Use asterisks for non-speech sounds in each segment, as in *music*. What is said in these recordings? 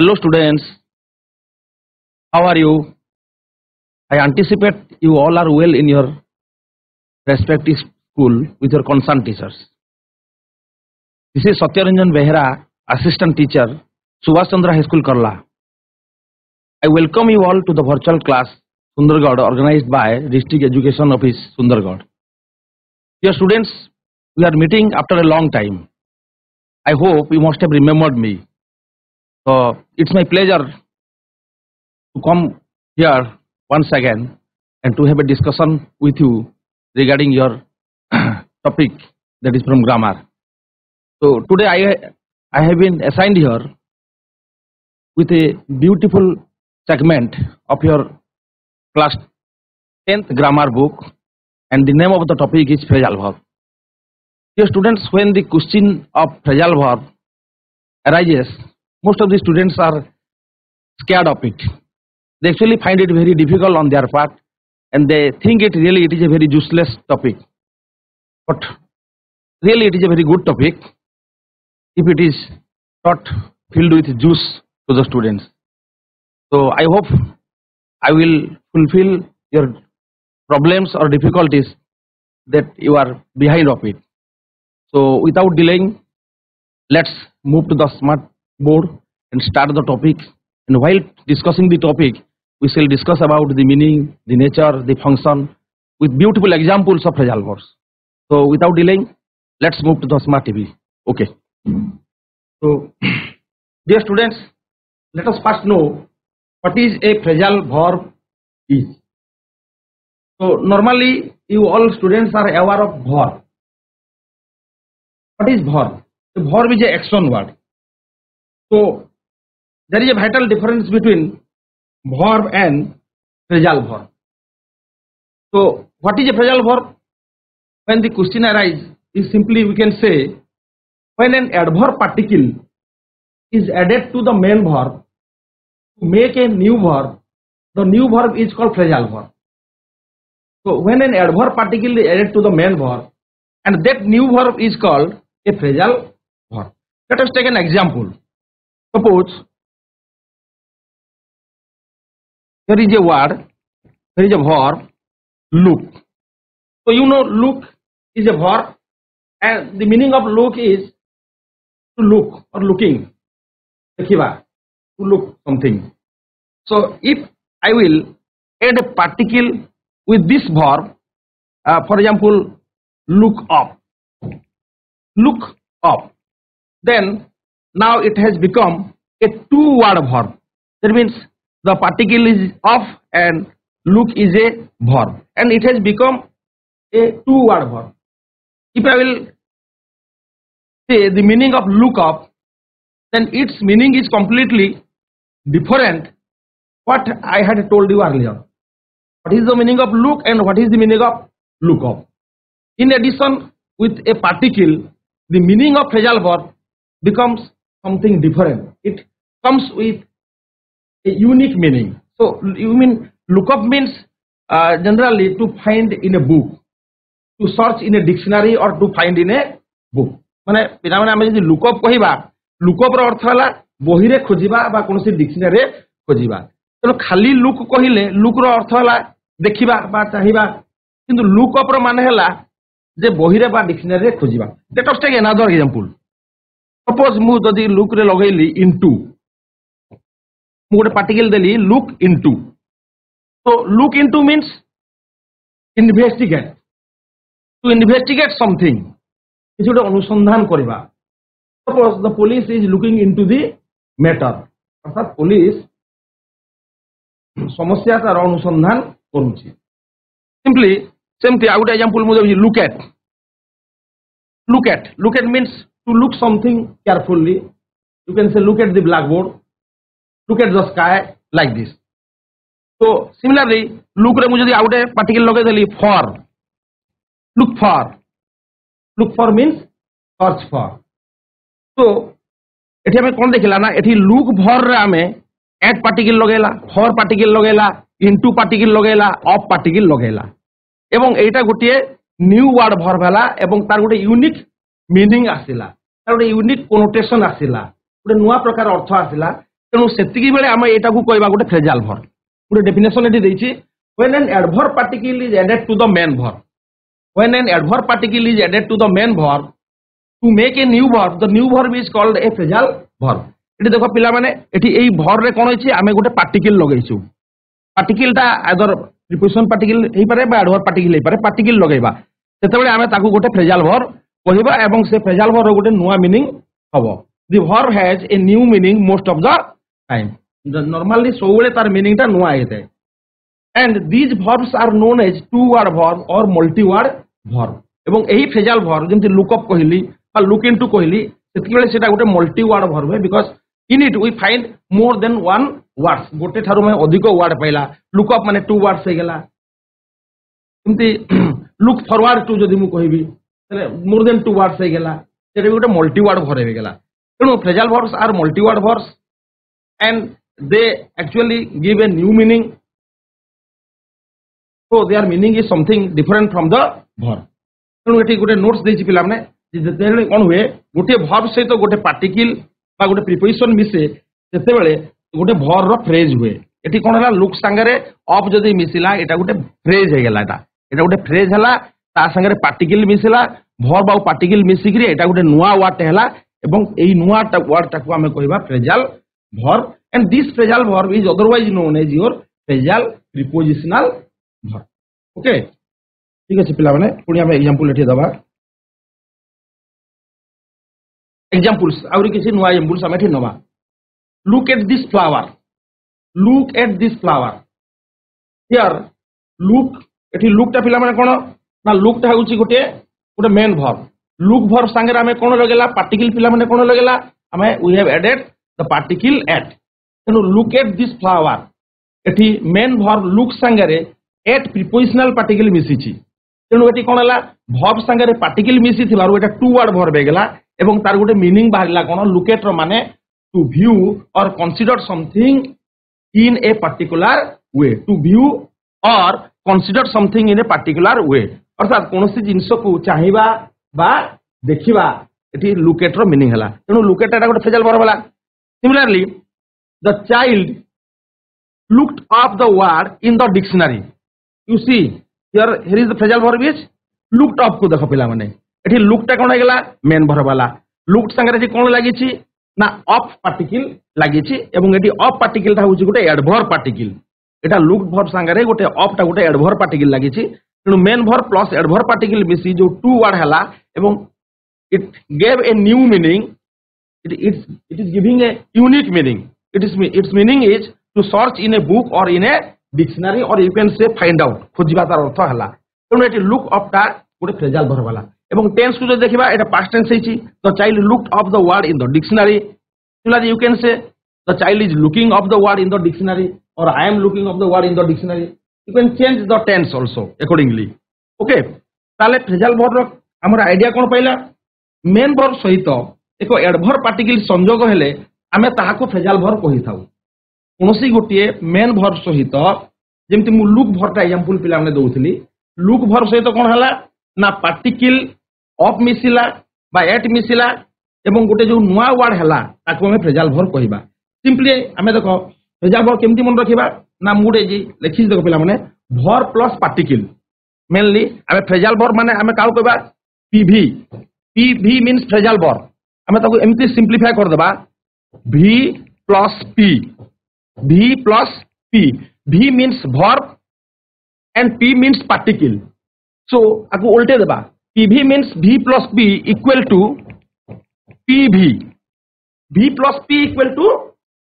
Hello students, how are you? I anticipate you all are well in your respective school with your concerned teachers. This is Satyaranjan Behra, assistant teacher, Suvasandra High School, Kerala. I welcome you all to the virtual class Sundargarh organized by District Education Office Sundargarh. Dear students, we are meeting after a long time. I hope you must have remembered me so it's my pleasure to come here once again and to have a discussion with you regarding your *clears throat* topic that is from grammar. So today I, I have been assigned here with a beautiful segment of your class 10th grammar book and the name of the topic is phrasal verb. Dear students, when the question of phrasal verb arises most of the students are scared of it they actually find it very difficult on their part and they think it really it is a very useless topic but really it is a very good topic if it is not filled with juice to the students so i hope i will fulfill your problems or difficulties that you are behind of it so without delaying let's move to the smart board and start the topic. And while discussing the topic, we shall discuss about the meaning, the nature, the function with beautiful examples of phrasal verbs. So without delaying, let's move to the smart TV. Okay. So, *clears throat* dear students, let us first know what is a phrasal verb is. So normally you all students are aware of verb. What is verb? The verb is a action word. So there is a vital difference between verb and phrasal verb. So what is a phrasal verb? When the question arises, is simply we can say when an adverb particle is added to the main verb to make a new verb, the new verb is called phrasal verb. So when an adverb particle is added to the main verb, and that new verb is called a phrasal verb. Let us take an example. Suppose There is a word, There is a verb, look. So you know look is a verb and the meaning of look is to look or looking. to look something. So if I will add a particle with this verb, uh, for example, look up, look up, then now it has become a two word verb that means the particle is of and look is a verb and it has become a two word verb if i will say the meaning of look up then its meaning is completely different what i had told you earlier what is the meaning of look and what is the meaning of look up in addition with a particle the meaning of phrasal verb becomes something different. It comes with a unique meaning. So you mean look up means uh, generally to find in a book, to search in a dictionary or to find in a book. মানে ପିଲାମାନେ ଆମେ ଯଦି look up କହିବା ଲୁକଅପର ଅର୍ଥ ହେଲା ବହିରେ ଖୋଜିବା ବା କୌଣସି ଡିକ୍ସନାରୀରେ ଖୋଜିବା ତେଣୁ ଖାଲି ଲୁକ୍ କହିଲେ ଲୁକ୍ର ଅର୍ଥ ହେଲା ଦେଖିବା ବା ଚାହିଁବା କିନ୍ତୁ ଲୁକ୍ ଅପ୍ର ମାନେ ହେଲା ଯେ ବହିରେ ବା ଡିକ୍ସନାରୀରେ ଖୋଜିବା that of take another example suppose ମୁଁ ଯଦି look ରେ ଲଗେଇଲି into ମୁଁ ଗୋଟେ ପାର୍ଟିକଲ ଦେଲି look into so look into means investigate to investigate something କିଛି ଗୋଟେ ଅନୁସନ୍ଧାନ କରିବା suppose the police is looking into the matter ଅର୍ଥାତ ପୋଲିସ ସମସ୍ୟା ତାର ଅନୁସନ୍ଧାନ କରୁଛି ସିମ୍ପଲି ସେମିତି ଆଉ ଗୋଟେ ଏକ୍ସାମ୍ପଲ ମୁଁ ଦେଉଛି look at look at look at means to look something carefully. You can say look at the blackboard, look at the sky like this. So similarly, look re mu jodi out a particle loge deli for, look for, look for means search for. So ethi ame kon dekhila na ethi look for re ame at particle लगेला, for particle लगेला, into particle लगेला, of particle ebong eita এইটা new word word ভরভেলা ebong tar গোটে unique meaning আসিলা ତାର ଗୋଟେ unique କୋନୋଟେସନ୍ ଆସିଲା ଗୋଟେ ନୂଆ ପ୍ରକାର ଅର୍ଥ ଆସିଲା ତେଣୁ ସେତିକି ବେଳେ ଆମେ ଏଇଟାକୁ କହିବା ଗୋଟେ ଫ୍ରେଜାଲ୍ ଭର୍ ଗୋଟେ ଡେଫିନେସନ୍ ଏଠି ଦେଇଛି when an adverb particle is added to the main verb when an adverb particle is added to the main verb to make a new verb the new verb is called a phrasal verb এটি দেখো পিলামানে এটি এই ভর্রে কোন হয়েছে আমি গোটে particle লগাইছু পার্টিকেলটা আইদর প্রিপোজিশন পার্টিকেল হইপারে বা অ্যাডভার্ব পার্টিকেল হইপারে পার্টিকেল লগাইবা সেতবেলে আমি তাকু গোটে ফ্রেজাল ভর কহিবা এবং সে ফ্রেজাল ভারব গটে নয়া মিনিং হবো the verb has a new meaning most of the time normally সওলে তার মিনিংটা নয়া আইতে and this verbs are known as two word verb or multi word verb এবং এই ফ্রেজাল ভারব যি লুক আপ কইলি আর লুক ইনটু কইলি সেতিবেলে সেটা গটে মাল্টি ওয়ার্ড ভার্ব হে because in it we find more than 1 word গটে থারো মই অধিক ওয়ার্ড পাইলা লুক আপ মানে 2 ওয়ার্ডস হেই গলা কিমতি লুক ফরওয়ার্ড টু যদি মু কইবি मोर देन टू वर्ड्स हो गला ସେଟା ବି ଗୋଟେ ମଲ୍ଟି ୱାର୍ଡ ଭର୍ ହେଇଗଲା ତେଣୁ phrasal verbs are multi word verbs and they actually give a new meaning so their meaning is something different from the verb ତେଣୁ ଏଠି ଗୋଟେ ନୋଟ୍ସ ଦେଇଛି ପିଲାମାନେ ଯେତେବେଳେ କ'ଣ ହୁଏ ଗୋଟିଏ ଭର୍ ସହିତ ଗୋଟେ ପାର୍ଟିକିଲ୍ ବା ଗୋଟେ ପ୍ରିପୋଜିସନ୍ ମିଶେ ସେତେବେଳେ ଗୋଟେ ଭର୍ର ଫ୍ରେଜ୍ ହୁଏ ଏଠି କ'ଣ ହେଲା ଲୁକ୍ ସାଙ୍ଗରେ ଅଫ୍ ଯଦି ମିଶିଲା ଏଇଟା ଗୋଟେ ଫ୍ରେଜ୍ ହେଇଗଲା ଏଟା ଏଇଟା ଗୋଟେ ଫ୍ରେଜ୍ ହେଲା তা সাথে পার্টিকেল মিশিলা ভর্ব আউ পার্টিকেল মিশিকি এটা গোটে নূয়া ওয়ার্ডটে হেলা এবং এই নূয়া ওয়ার্ডটাকে আমি কহিবা phrasal verb and this phrasal verb is otherwise known as your phrasal prepositional verb okay ঠিক আছে পিলা মানে পুনি আমি এক্সাম্পল এটি দেবা এক্সাম্পলস আহরি কিছু নূয়া এক্সাম্পলস আমি এটি নেবা look at this flower look at this flower here look এটি লুকটা পিলা মানে কোণ ନା ଲୁକ୍ଟା ହେଉଛି ଗୋଟିଏ ଗୋଟେ ମେନ୍ ଭର୍ବ ଲୁକ୍ ଭର୍ବ ସାଙ୍ଗରେ ଆମେ କ'ଣ ଲଗେଇଲା ପାର୍ଟିକିଲ୍ ପିଲାମାନେ କ'ଣ ଲଗେଇଲା ଆମେ we have added the particle at ତେଣୁ ଲୁକ୍ ଏଟ୍ ଦିସ୍ ଫ୍ଲାୱାର ଏଠି ମେନ୍ ଭର୍ଭ ଲୁକ୍ ସାଙ୍ଗରେ ଏଟ୍ ପ୍ରିପୋଜିସନାଲ ପାର୍ଟିକିଲ୍ ମିଶିଛି ତେଣୁ ଏଠି କ'ଣ ହେଲା ଭର୍ବ ସାଙ୍ଗରେ ପାର୍ଟିକିଲ୍ ମିଶିଥିବାରୁ ଏଟା ଟୁ ୱାର୍ଡ ଭର୍ବ ହେଇଗଲା ଏବଂ ତାର ଗୋଟେ ମିନିଂ ବାହାରିଲା କ'ଣ ଲୁକେଟ୍ର ମାନେ to view or consider something in a particular way to view or consider something in a particular way অর্থাৎ କୌଣସି ଜିନିଷକୁ ଚାହିଁବା ବା ଦେଖିବା ଏଠି ଲୁକେଟ୍ର ମିନିଂ ହେଲା ତେଣୁ ଲୁକେଟ୍ ଏଟା ଗୋଟେ ଫେଜାଲ ବରଫ ହେଲା similarly the child looked up the word in the dictionary you see here here is the phrasal verb is looked up को देखो पिला माने एठी look टा कोन गेला मेन verb वाला looked संगे रे कोन लागि छी ना up particle लागि छी एवं एठी up particle टा होची गोटे adverb particle एटा looked verb संगे रे गोटे up टा गोटे adverb particle लागि छी ତେଣୁ মেন ভর প্লস ଏଡଭର୍ ପାର୍ଟିକଲ୍ ମିଶି ଯେଉଁ ଟୁ ୱାର୍ଡ ହେଲା ଏବଂ it gave a new meaning it is it is giving a unique meaning it is its meaning is to search in a book or in a dictionary or you can say find out খোঁজিবা তার অর্থ হল তেমন এটি look of টা গোটে phrasal verb হলা এবং টেন্স কু যদি দেখিবা এটা পাস্ট টেন্স হয়েছি the child look of the word in the dictionary similarly you can say the child is looking of the word in the dictionary or I am looking of the word in the dictionary you can change the tense also accordingly okay তাহলে phrasal ভর্বর আমার idea কোন পাইলা main verb সহিত ଏକ ଏଡଭର୍ particle ସଂଯୋଗ ହେଲେ ଆମେ ତାହାକୁ ଫେଜାଲ୍ ଭର୍ କହିଥାଉ କୌଣସି ଗୋଟିଏ ମେନ୍ ଭର୍ ସହିତ ଯେମିତି ମୁଁ ଲୁକ୍ ଭର୍ଟା ଏକ୍ଜାମ୍ପଲ୍ ପିଲାମାନେ ଦେଉଥିଲି ଲୁକ୍ ଭର୍ ସହିତ କ'ଣ ହେଲା ନା ପାର୍ଟିକିଲ୍ ଅଫ୍ ମିଶିଲା ବା ଏଟ୍ ମିଶିଲା ଏବଂ ଗୋଟେ ଯେଉଁ ନୂଆ ୱାର୍ଡ ହେଲା ତାକୁ ଆମେ ଫ୍ରେଜାଲ୍ ଭର୍ କହିବା ସିମ୍ପଲି ଆମେ ଦେଖ ଫ୍ରେଜାଲ୍ ଭର୍ କେମିତି ମନେ ରଖିବା ନା ମୁଁ ଗୋଟେ ଲେଖିଛି ଦେଖ ପିଲାମାନେ ଭର୍ ପ୍ଲସ୍ ପାର୍ଟିକିଲ୍ ମେନଲି ଆମେ ଫ୍ରେଜାଲ୍ ବର୍ ମାନେ ଆମେ କାହାକୁ କହିବା ପିଭି ପିଭି ମିନ୍ସ ଫ୍ରେଜାଲ୍ ବର୍ ଆମେ ତାକୁ ଏମିତି ସିମ୍ପ୍ଲିଫାଏ କରିଦେବା V plus P V plus P V means verb and P means particle so ଆକୁ ଓଲଟେଇ ଦେବା PV means V plus P equal to PV V plus P equal to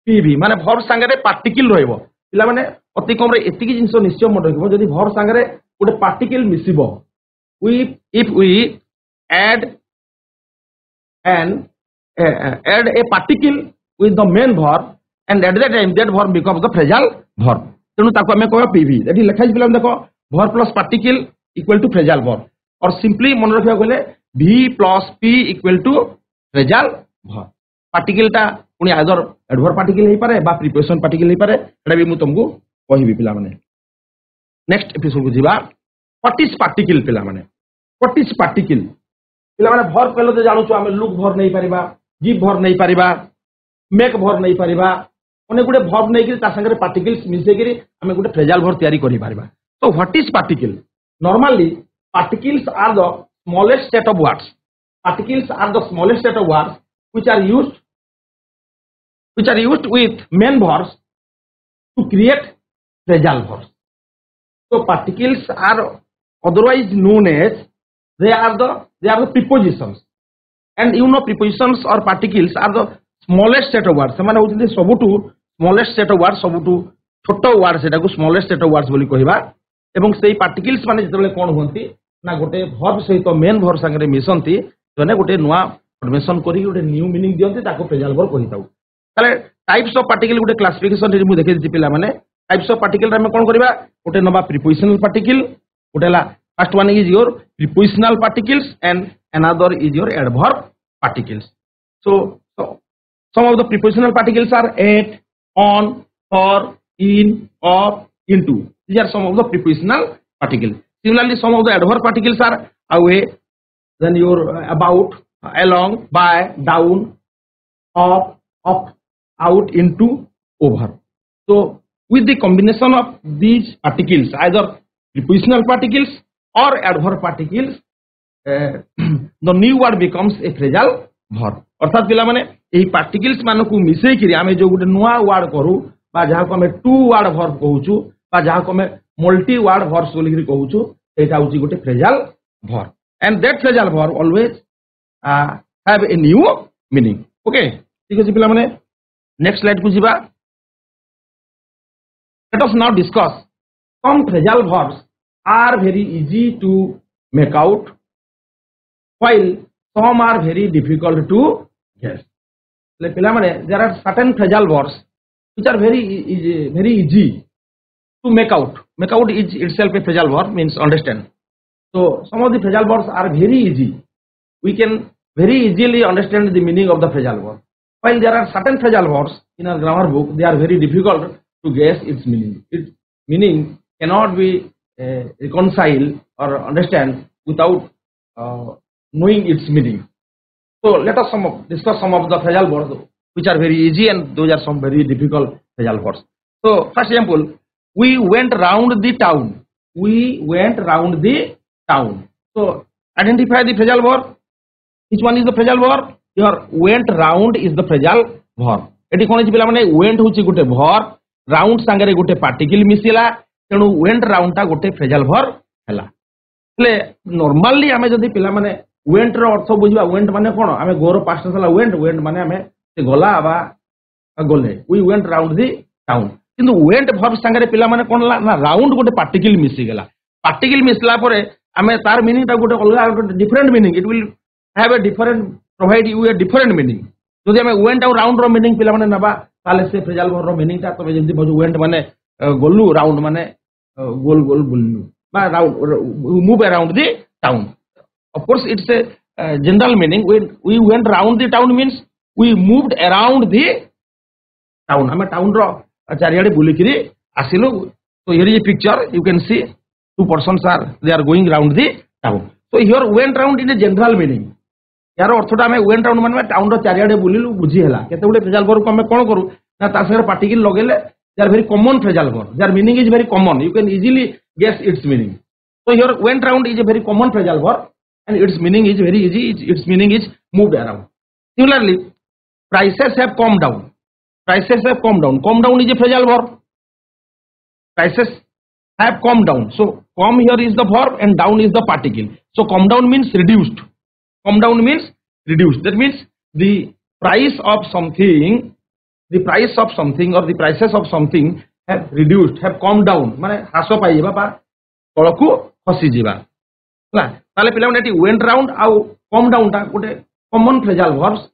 PV ମାନେ verb ସାଙ୍ଗରେ ପାର୍ଟିକିଲ୍ ରହିବ ପିଲାମାନେ ଅତି କମ୍ରେ ଏତିକି ଜିନିଷ ନିଶ୍ଚୟ ମନେ ରଖିବ ଯଦି ଭର ସାଙ୍ଗରେ ଗୋଟେ ପାର୍ଟିକେଲ ମିଶିବ with if we add an add a particle with the main verb and at that time that verb becomes the phrasal verb ତେଣୁ ତାକୁ ଆମେ କହିବା ପିଭି ଏଠି ଲେଖା ହେଇଛି ପିଲାମାନେ ଦେଖ verb plus particle equal to phrasal verb or simply ମନେ ରଖିବାକୁ ଗଲେ V plus P equal to phrasal verb ପାର୍ଟିକିଲଟା ପୁଣି ଆଇଦର ଆଡ଼ଭର ପାର୍ଟିକିଲ ହେଇପାରେ ବା ପ୍ରିପୋଜିସନ ପାର୍ଟିକିଲ ହେଇପାରେ ଏଇଟା ବି ମୁଁ ତମକୁ କହିବି ପିଲାମାନେ ନେକ୍ସଟ ଏପିସୋଡକୁ ଯିବା ହ୍ୱାଟ ଇଜ୍ ପାର୍ଟିକିଲ ପିଲାମାନେ ହ୍ୱାଟ ଇଜ୍ ପାର୍ଟିକିଲ ପିଲାମାନେ ଭର କହିଲେ ତ ଜାଣୁଛୁ ଆମେ ଲୁକ୍ ଭର ନେଇପାରିବା ଗିଭ୍ ଭର ନେଇପାରିବା ମେକ୍ ଭର ନେଇପାରିବା অনেক গুড়ে ভর্ব নেই তা সাথে পার্টিকলস মিশাইকি আমি গোটে ফ্রেজাল ভর্ব তৈরি করে পারা তো what is particle normally particles are the smallest set of words particles are the smallest set of words which are used which are used with main verbs to create phrasal verbs. So particles are otherwise known as they are the they are the prepositions. And you know prepositions or particles are the smallest set of words. ସେମାନେ ହେଉଛନ୍ତି ସବୁଠୁ smallest set of words ସବୁଠୁ ଛୋଟ ward ସେଟାକୁ smallest set of words ବୋଲି କହିବା ଏବଂ ସେଇ ପାର୍ଟିକିଲ୍ସ ମାନେ ଯେତେବେଳେ କ'ଣ ହୁଅନ୍ତି ନା ଗୋଟେ ଭର୍ବ ସହିତ ମେନ୍ ଭର୍ବ ସାଙ୍ଗରେ ମିଶନ୍ତି ସେମାନେ ଗୋଟେ ନୂଆ ଫର୍ମେସନ କରିକି ଗୋଟେ ନ୍ୟୁ ମିନିଂ ଦିଅନ୍ତି ତାକୁ ପ୍ରେଜାଲ ଭର୍ବ କହିଥାଉ ତାହେଲେ ଟାଇପ୍ସ ଅଫ୍ ପାର୍ଟିକଲ ଗୋଟେ କ୍ଲାସିଫିକେସନରେ ମୁଁ ଦେଖେଇଦେଇଛି ପିଲାମାନେ ଟାଇପ୍ସ ଅଫ୍ ପାର୍ଟିକଲ ଆମେ କ'ଣ କରିବା ଗୋଟେ ନବା ପ୍ରିପୋଜିସନାଲ ପାର୍ଟିକଲ ଗୋଟେ ହେଲା first one is your prepositional particles and is is your adverb so So, so, the of the prepositional at on for on, of in, to into. Are are of the the particle particles. Similarly, some the ଆଡ଼ଭର୍ adverb particles ଆଉ ଏ then your about along by down up up out into over so with the combination of these particles either prepositional particles or adverb particles uh, the new word becomes a phrasal verb অর্থাৎ ପିଲାମାନେ ଏହି particles ମାନଙ୍କୁ ମିଶେଇକିରି ଆମେ ଯୋଉ ଗୋଟେ ନୂଆ ward କରୁ ବା ଯାହାକୁ ଆମେ ଟୁ ୱାର୍ଡ ଭର୍ବ କହୁଛୁ ବା ଯାହାକୁ ଆମେ ମଲ୍ଟି ୱାର୍ଡ ଭର୍ସ ବୋଲିକିରି କହୁଛୁ ସେଇଟା ହେଉଛି ଗୋଟେ phrasal verb and that phrasal verb always uh, have a new meaning. Okay. Next slide, পিলামানে let us now discuss some phrasal verbs are very easy to make out while some are very difficult to guess there are certain phrasal verbs which are very easy, very easy to make out make out is itself a phrasal verb means understand so some of the phrasal verbs are very easy we can very easily understand the meaning of the phrasal verb. While there are certain phrasal verbs in our grammar book, they are very difficult to guess its meaning. Its meaning cannot be uh, reconciled or understand without uh, knowing its meaning. So let us some discuss some of the phrasal verbs which are very easy and those are some very difficult phrasal verbs. So first example, we went round the town. We went round the town. So identify the phrasal verb which one is the phrasal verb your went round is the phrasal verb এটি কোন হচ্ছে পিলা মানে went হচ্ছে গোটে verb round সাঙ্গরে গোটে particle মিশিলা তেণু went round টা গোটে phrasal verb হেলা ହେଲେ ନର୍ମାଲି ଆମେ ଯଦି ପିଲାମାନେ ୱେଣ୍ଟର ଅର୍ଥ ବୁଝିବା ୱେଣ୍ଟ ମାନେ କ'ଣ ଆମେ ଗୋର ପାଷ୍ଟ ହେଲା ୱେଣ୍ଟ ୱେଣ୍ଟ ମାନେ ଆମେ ସେ ଗଲା ବା ଗଲେ we went round the town କିନ୍ତୁ ୱେଣ୍ଟ ଭର୍ବ ସାଙ୍ଗରେ ପିଲାମାନେ କ'ଣ ହେଲା ନା ରାଉଣ୍ଡ ଗୋଟେ ପାର୍ଟିକିଲ ମିଶିଗଲା ପାର୍ଟିକିଲ ମିଶିଲା ପରେ ଆମେ ତାର ମିନିଂଟା ଗୋଟେ ଅଲଗା ଗୋଟେ different meaning it will have a different provide you a different meaning जदि आम ओंट राउंड रिनिंग पे ना से फ्रेजाल घर रिनिंग तुम जमी बोझ मैंने गलु राउंड मैंने गोल गोल बुलू round move around the town of course it's a general meaning ओंट round the town mean would around the town आम टाउन रारिड़े बुलिकी आसलु तो here is picture you can see two person are they are going round the town so here went round in a general meaning यार अर्थटा आम when town मैंने town चारिड़े बुलू बुझी the word फ्रेजाल वर्ग को आम कौन करूँ ना तार सागर पाटिकिन लगे they are very common phrasal वर्ग जार meaning is very common you can easily guess its meaning so here went round is a very common phrasal verb and its meaning is very easy its, meaning is moved around similarly prices have come down prices have come down come down is a phrasal verb prices have come down so come here is the verb and down is the particle so come down means reduced come down means reduce that means the price of something the price of something or the prices of something have reduced have come down mane haso pai jiba ba talaku khosi jiba hla tale pila mane eti went round au come down ta gote common phrasal verbs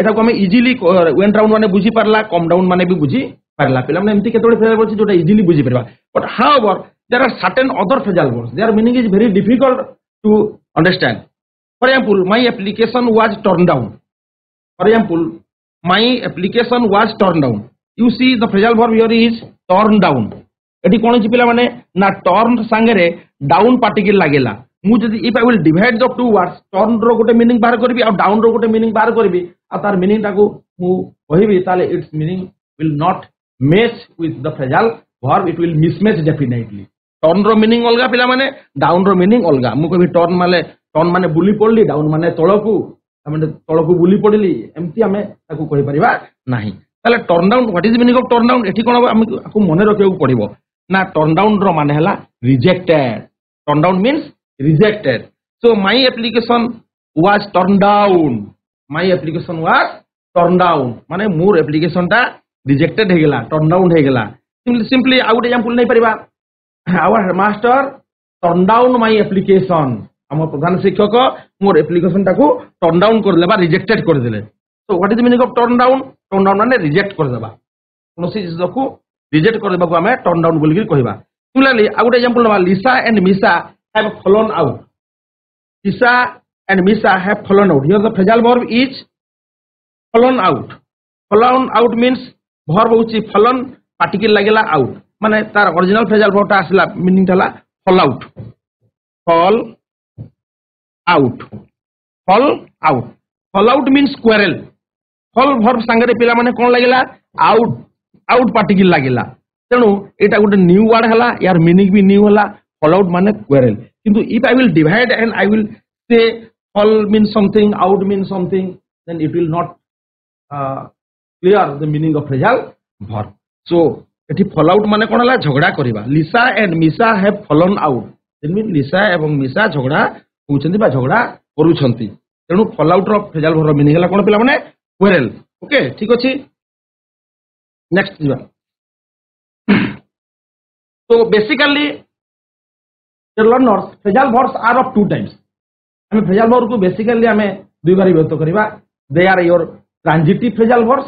एटा को हम easily went round माने बुझी परला come down माने भी बुझी परला पहिले हमने एमती केतोड़ी phrasal words phrasal words For example, my application was turned down. For example, my application was turned down. You see the phrasal verb here is turn down. এটি কোন হচ্ছে পিলামানে না টর্ন সাঙ্গে ডাউন পার্টিকেল লাগেলা মু যদি if I will divide the two words turn র গোটে মিনিং বাହାର କରିବି ଆଉ ডাউন ର গোটে মিনিং ବାହାର କରିବି ଆଉ ତାର ମିନିଂ ଟାକୁ ମୁଁ କହିବି ତାହେଲେ it's meaning will not match with the phrasal verb it will mismatch definitely turn ର ମିନିଂ ଅଲଗା ପିଲାମାନେ ଡାଉନ ର ମିନିଂ ଅଲଗା ମୁଁ କହିବି ଟର୍ନ ମାନେ ଟନ୍ ମାନେ ବୁଲି ପଡ଼ିଲି ଡାଉନ୍ ମାନେ ତଳକୁ ମାନେ ତଳକୁ ବୁଲି ପଡ଼ିଲି ଏମିତି ଆମେ ତାକୁ କହିପାରିବା ନାହିଁ ତାହେଲେ turn down what is meaning of turn down ଏଠି କ'ଣ ଆମକୁ ଆକୁ ମନେ ରଖିବାକୁ ପଡ଼ିବ ନା ଟର୍ନ ଡାଉନ୍ ର ମାନେ ହେଲା rejected turn down means rejected so my application was turn down my application was turn down ମାନେ ମୋର ଆପ୍ଲିକେସନ୍ଟା ରିଜେକ୍ଟେଡ୍ ହେଇଗଲା ଟର୍ନ ଡାଉନ୍ ହେଇଗଲା ସିମ୍ପଲି ଆଉ ଗୋଟେ ଏକ୍ସାମ୍ପଲ୍ ନେଇପାରିବା our master turn down my application আমার প্রধান শিক্ষক মোর আপ্লিকেশনটাকে টর্ন ডাউন করে বা রিজেক্টেড করে তো what is meaning of turn down turn down মানে রিজেক্ট করেদেবা কোণী জিনিসকে রিজেক্ট করেদেবাকে আমি টর্ন ডাউন বলিকি কহবা সিমিলারলি আউ গোটে এক্সাম্পল নেবা Lisa and Misa have fallen out Lisa and Misa have fallen out here the phrasal verb is fallen out fallen out means verb হচ্ছে ফলন পার্টিকেল লাগিলা আউট মানে তার অরিজিনাল ফেজাল ভার্বটা আসলা মিনিংটা হলা fall out fall out fall out fall out means quarrel fall verb ସାଙ୍ଗରେ ପିଲାମାନେ କ'ଣ ଲାଗିଲା ଆଉଟ ଆଉଟ ପାର୍ଟିକିଲ ଲାଗିଲା ତେଣୁ ଏଇଟା ଗୋଟେ ନ୍ୟୁ ୱାର୍ଡ ହେଲା ୟାର ମିନିଂ ବି ନ୍ୟୁ ହେଲା ଫଲ ଆଉଟ ମାନେ କ୍ୱାରେଲ କିନ୍ତୁ if I will divide and I will say fall mean something out mean something then it will not clear the meaning of phrasal verb so ଏଠି fall out ମାନେ କ'ଣ ହେଲା ଝଗଡ଼ା କରିବା Lisa and Misa have fallen out then mean Lisa ଏବଂ Misa ଝଗଡ଼ା କହୁଛନ୍ତି ବା ଝଗଡ଼ା କରୁଛନ୍ତି ତେଣୁ ଫଲ ଆଉଟ୍ର ଫେଜାଲ ଭରର ମିନିଂ ହେଲା କ'ଣ ପିଲାମାନେ କ୍ୱେରେଲ ଓକେ ଠିକ୍ ଅଛି ନେକ୍ସଟ ଯିବା ତ basically learners phrasal verbs are of two times ଆମେ ଫେଜାଲ ଭର୍କୁ ବେସିକାଲି ଆମେ ଦୁଇ ବାର ବିଭକ୍ତ କରିବା they are your transitive phrasal verbs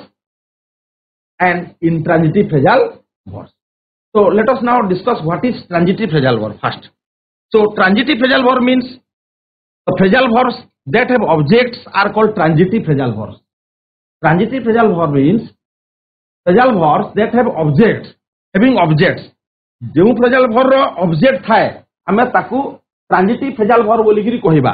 and intransitive phrasal verbs ତ let us now discuss what is transitive phrasal verb first so transitive phrasal verb means phasal verbs that have objects are called transitive phasal verbs. Transitive phasal verb means phasal verbs that have objects, having objects. जो phasal verb object थाए, हमें ताकु transitive phasal verb बोलेगी कोहिबा.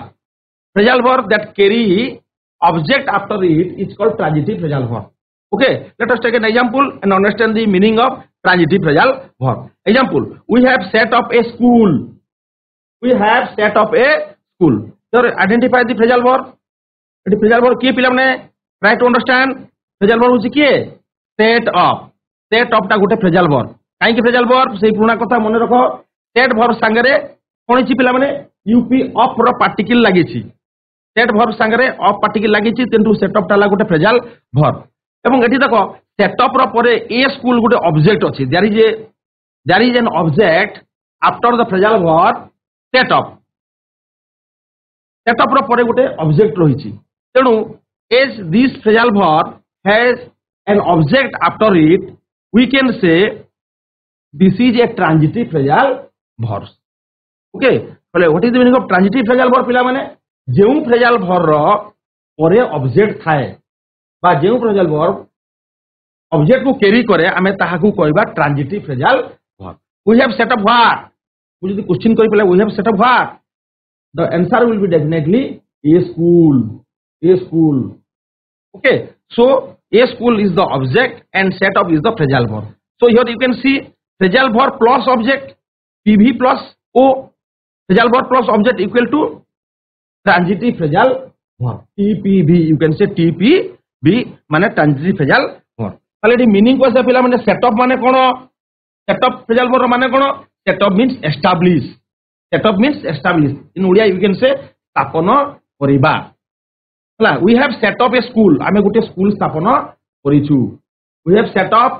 Phasal verb that carry object after it is called transitive phasal verb. Okay, let us take an example and understand the meaning of transitive phasal verb. Example, we have set up a school. We have set up a school. Sir, identify the phrasal verb. It phrasal verb কি নে try to understand phrasal বর হচ্ছে কি set of. Set of টা গোটে phrasal verb. কাইকি phrasal বর সেই পুরোনা কথা মনে রাখো set verb সাঙ্গরে কোন ছি পিলামনে ইউপি of র পার্টিকল লাগিছি সেট ভর্ব সাঙ্গে অফ পার্টিকল লাগিছি তেনু সেট অফ টালা গোটে ফেজাল ভর এবং এটি দেখো সেট অফ র পরে এ স্কুল গোটে অবজেক্ট অছি there is a there is an object after the phrasal verb set of সেটঅପ୍ର ପରେ ଗୋଟେ ଅବଜେକ୍ଟ ରହିଛି ତେଣୁ as this phrasal verb has an object after it, we can say this is a transitive phrasal verb. Okay. So what is the meaning of transitive phrasal verb? पिला माने जेउ phrasal verb रो परे object थाए बा जेउ phrasal verb object को carry करे हमें ताहाकू कहबा transitive phrasal verb. We have set up what? मुझे क्वेश्चन करी पिला we have set up what? the answer will be definitely a school a school okay so a school is the object and set up is the phrasal verb so here you can see phrasal verb plus object pv plus o phrasal verb plus object equal to transitive phrasal verb tpv you can say tpv মানে transitive phrasal verb তাহলে এটি meaning কৈছে পিলা mane set up মানে কোন set up phrasal verb মানে কোন set up means establish set up means establish in odia you can say স্থাপন করিবা হলা we have set up a school আমি গোটে স্কুল স্থাপন করিছু we have set up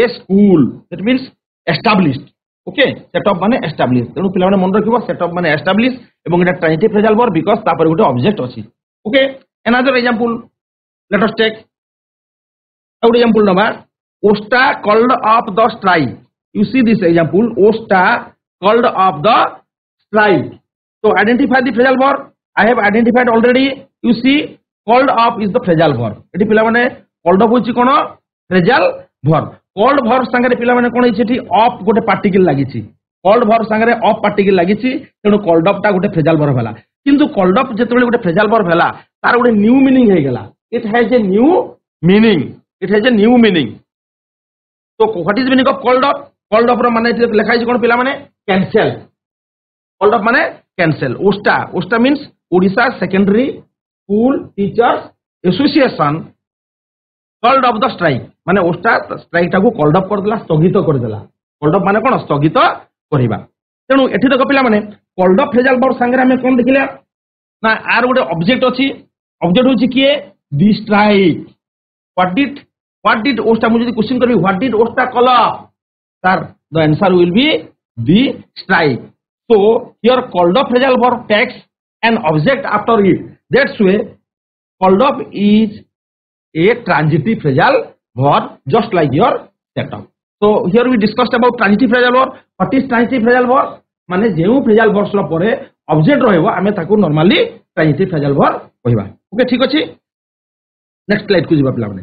a school that means established okay set up মানে establish তেমন পিলা মনে রাখব সেট অপ মানে এস্টাবলিশ এবং এটা ট্রাইটিভ ফ্রেজাল বর বিকজ তাপরে গোটে অবজেক্ট অছি okay another example let us take ଆଉ ଗୋଟେ ଏକ୍ସାମ୍ପଲ୍ ନେବା ଓଷ୍ଟା called off the strike you see this example OSTA called off the tried. So identify the phrasal verb. I have identified already. You see, called up is the phrasal verb. It pilamane called up hoichi kono phrasal verb. Called verb sangare pilamane kono hoichi eti up gote particle lagichi. Called verb sangare up particle lagichi. Tenu called up ta gote phrasal verb hela. কিন্তু called off যেতবে গোটে phrasal verb হেলা তার গোটে new meaning হয়েগলা it has a new meaning it has a new meaning তো what is meaning of called off called off র মানে লেখা হয়েছে কোন পিলা মানে ক্যান্সেল অল অফ মানে cancel OSTA OSTA means Orissa secondary school teachers association called off the strike মানে উস্টা স্ট্রাইকটাকে কল্ড অফ করেদেলা স্থগিত করেদেলা কল্ড অফ মানে কোন স্থগিত করা তেমন এটি দেখ পিলা মানে কল্ড অফ ফ্রেজাল বর্ব সাংে আমি কম দেখলে না আর গোটে অবজেক্ট অছি অবজেক্ট হচ্ছে কি the strike what did what did ওস্টা মু যদি কোশ্চিন করবি what did ওস্টা call off sir the answer will be the strike So here called off result verb takes an object after it. That's why called off is a transitive phrasal verb just like your setup. So here we discussed about transitive phrasal verb. What is transitive phrasal verb? মানে ଯେଉଁ phrasal ଭର୍ସର ପରେ object ରହିବ ଆମେ ତାକୁ normally ଟ୍ରାଞ୍ଜିଟିଭ phrasal ଭର୍ କହିବା okay ଠିକ ଅଛି next ସ୍ଲାଇଡକୁ ଯିବା ପିଲାମାନେ